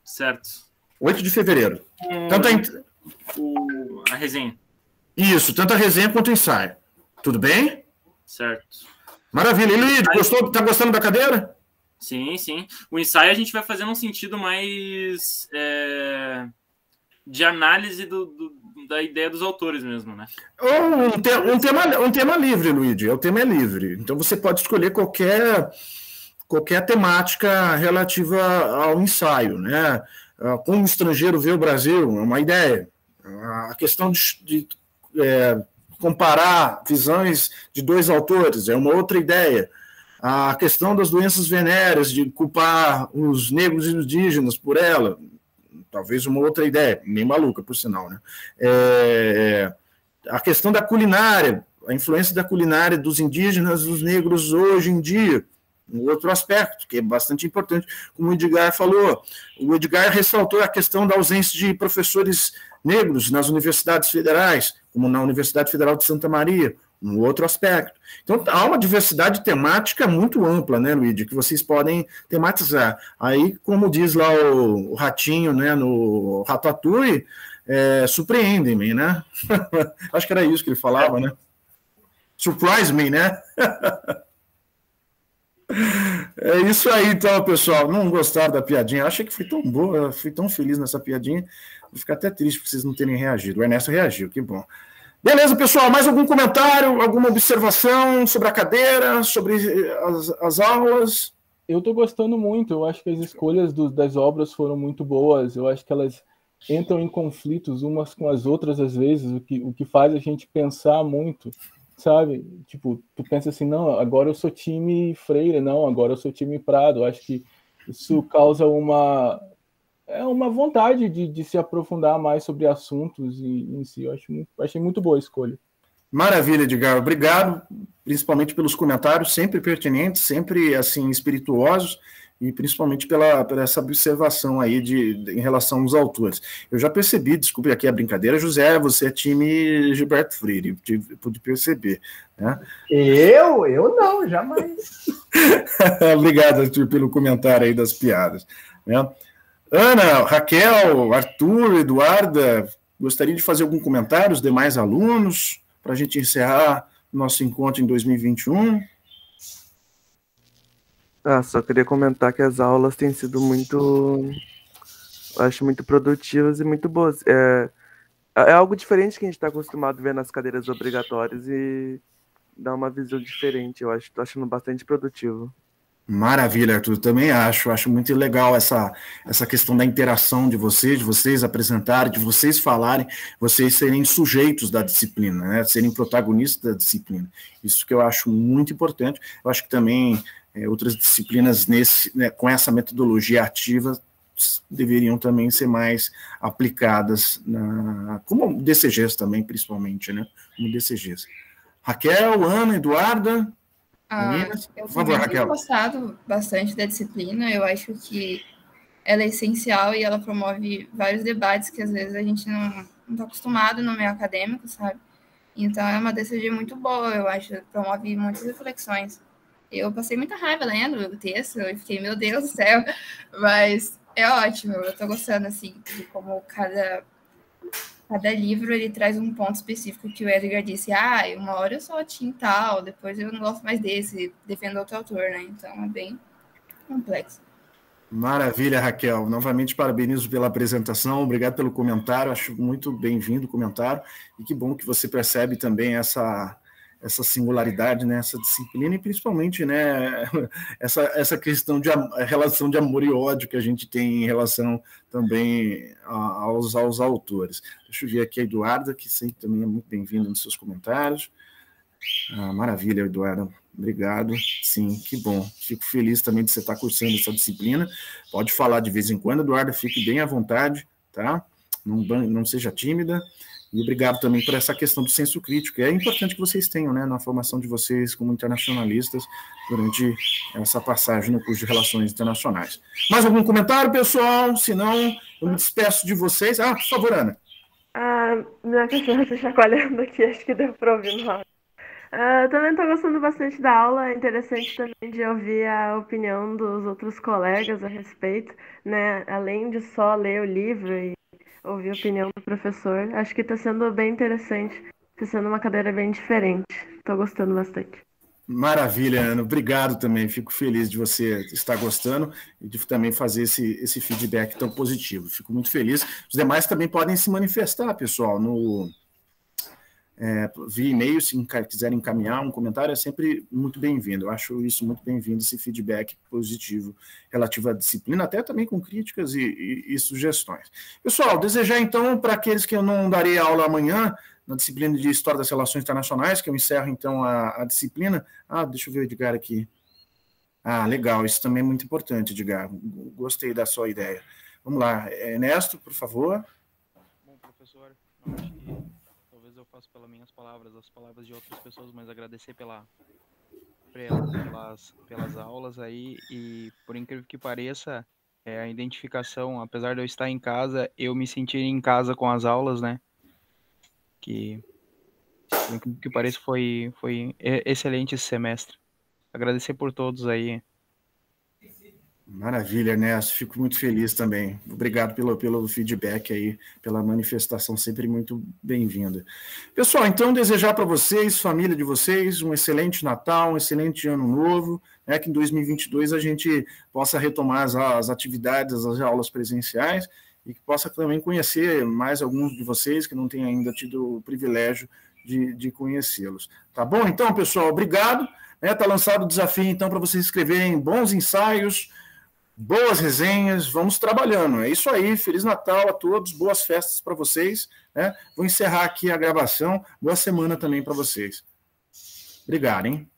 B: Certo.
A: 8 de fevereiro. Hum, Tanto a,
B: o, a resenha.
A: Isso, tanto a resenha quanto o ensaio. Tudo bem?
B: Certo.
A: Maravilha. E Luiz, gostou, tá gostando da cadeira?
B: Sim, sim. O ensaio a gente vai fazer num sentido mais é, de análise do, do, da ideia dos autores mesmo, né?
A: Um, te, um, tema, um tema livre, Luigi. O tema é livre. Então você pode escolher qualquer, qualquer temática relativa ao ensaio, né? Ah, como o estrangeiro vê o Brasil, é uma ideia. A questão de, de é, comparar visões de dois autores, é uma outra ideia. A questão das doenças venéreas, de culpar os negros e indígenas por ela, talvez uma outra ideia, nem maluca, por sinal. Né? É, a questão da culinária, a influência da culinária dos indígenas, dos negros hoje em dia, um outro aspecto que é bastante importante, como o Edgar falou. O Edgar ressaltou a questão da ausência de professores negros nas universidades federais, como na Universidade Federal de Santa Maria, um outro aspecto. Então, há uma diversidade temática muito ampla, né, Luíde, que vocês podem tematizar. Aí, como diz lá o, o Ratinho, né, no Ratatouille, é, surpreendem-me, né? Acho que era isso que ele falava, né? Surprise me, né? É isso aí, então, pessoal. Não gostaram da piadinha? Achei que fui tão boa, fui tão feliz nessa piadinha. Vou ficar até triste por vocês não terem reagido. O Ernesto reagiu, que bom. Beleza, pessoal. Mais algum comentário, alguma observação sobre a cadeira, sobre as, as aulas?
G: Eu estou gostando muito. Eu acho que as escolhas do, das obras foram muito boas. Eu acho que elas entram em conflitos umas com as outras às vezes, o que, o que faz a gente pensar muito sabe? Tipo, tu pensa assim, não, agora eu sou time Freire, não, agora eu sou time Prado. Acho que isso causa uma é uma vontade de, de se aprofundar mais sobre assuntos e, em si. Eu acho, achei muito boa a escolha.
A: Maravilha, Edgar. Obrigado, principalmente pelos comentários, sempre pertinentes, sempre assim espirituosos e principalmente pela, pela essa observação aí de, de, em relação aos autores. Eu já percebi, desculpe aqui a brincadeira, José, você é time Gilberto Freire, pude perceber. Né?
C: Eu? Eu não, jamais.
A: Obrigado pelo comentário aí das piadas. Né? Ana, Raquel, Arthur, Eduarda, gostaria de fazer algum comentário, os demais alunos, para a gente encerrar nosso encontro em 2021?
E: Ah, só queria comentar que as aulas têm sido muito. Acho muito produtivas e muito boas. É, é algo diferente que a gente está acostumado a ver nas cadeiras obrigatórias e dá uma visão diferente. Eu acho, tô achando bastante produtivo.
A: Maravilha, Arthur. Também acho, acho muito legal essa, essa questão da interação de vocês, de vocês apresentarem, de vocês falarem, vocês serem sujeitos da disciplina, né? serem protagonistas da disciplina. Isso que eu acho muito importante. Eu acho que também é, outras disciplinas nesse, né, com essa metodologia ativa deveriam também ser mais aplicadas, na, como DCGs também, principalmente, né? Como DCGs. Raquel, Ana, Eduarda,
F: ah, meninas, por favor, Raquel. Eu gostado bastante da disciplina, eu acho que ela é essencial e ela promove vários debates que às vezes a gente não está acostumado no meio acadêmico, sabe? Então é uma DCG muito boa, eu acho, promove muitas reflexões. Eu passei muita raiva lendo o texto e fiquei, meu Deus do céu, mas é ótimo, eu tô gostando, assim, de como cada, cada livro ele traz um ponto específico que o Edgar disse, ah, uma hora eu sou Tim tal, depois eu não gosto mais desse, defendo outro autor, né? Então é bem complexo.
A: Maravilha, Raquel. Novamente parabenizo pela apresentação, obrigado pelo comentário, acho muito bem-vindo o comentário, e que bom que você percebe também essa essa singularidade nessa né, disciplina e principalmente né, essa, essa questão de relação de amor e ódio que a gente tem em relação também aos, aos autores. Deixa eu ver aqui a Eduarda, que sempre também é muito bem-vinda nos seus comentários. Ah, maravilha, Eduarda. Obrigado. Sim, que bom. Fico feliz também de você estar cursando essa disciplina. Pode falar de vez em quando, Eduarda, fique bem à vontade, tá? Não, não seja tímida. E obrigado também por essa questão do senso crítico. É importante que vocês tenham, né, na formação de vocês como internacionalistas durante essa passagem no curso de Relações Internacionais. Mais algum comentário, pessoal? Se não, eu me despeço de vocês. Ah, por favor, Ana.
D: Ah, minha cachorra está chacoalhando aqui, acho que deu para ouvir no. Uh, também estou gostando bastante da aula, é interessante também de ouvir a opinião dos outros colegas a respeito, né? Além de só ler o livro e ouvir a opinião do professor. Acho que está sendo bem interessante. Está sendo uma cadeira bem diferente. Estou gostando bastante.
A: Maravilha, Ana. Obrigado também. Fico feliz de você estar gostando e de também fazer esse, esse feedback tão positivo. Fico muito feliz. Os demais também podem se manifestar, pessoal, no, é, via e-mail, se quiserem encaminhar um comentário, é sempre muito bem-vindo. Eu acho isso muito bem-vindo, esse feedback positivo relativo à disciplina, até também com críticas e, e, e sugestões. Pessoal, desejar então para aqueles que eu não darei aula amanhã, na disciplina de História das Relações Internacionais, que eu encerro então a, a disciplina. Ah, deixa eu ver o Edgar aqui. Ah, legal, isso também é muito importante, Edgar. Gostei da sua ideia. Vamos lá, Ernesto, por favor.
H: Bom, professor, acho que faça pelas minhas palavras, as palavras de outras pessoas, mas agradecer pela, pelas, pelas aulas aí e, por incrível que pareça, é, a identificação, apesar de eu estar em casa, eu me sentir em casa com as aulas, né? Que, por incrível que pareça, foi, foi excelente esse semestre. Agradecer por todos aí
A: Maravilha, Ernesto. Fico muito feliz também. Obrigado pelo, pelo feedback aí, pela manifestação, sempre muito bem-vinda. Pessoal, então desejar para vocês, família de vocês, um excelente Natal, um excelente Ano Novo, né, que em 2022 a gente possa retomar as, as atividades, as aulas presenciais e que possa também conhecer mais alguns de vocês que não têm ainda tido o privilégio de, de conhecê-los. Tá bom? Então, pessoal, obrigado. Está né, lançado o desafio, então, para vocês escreverem bons ensaios, boas resenhas, vamos trabalhando. É isso aí, Feliz Natal a todos, boas festas para vocês. Né? Vou encerrar aqui a gravação, boa semana também para vocês. Obrigado, hein?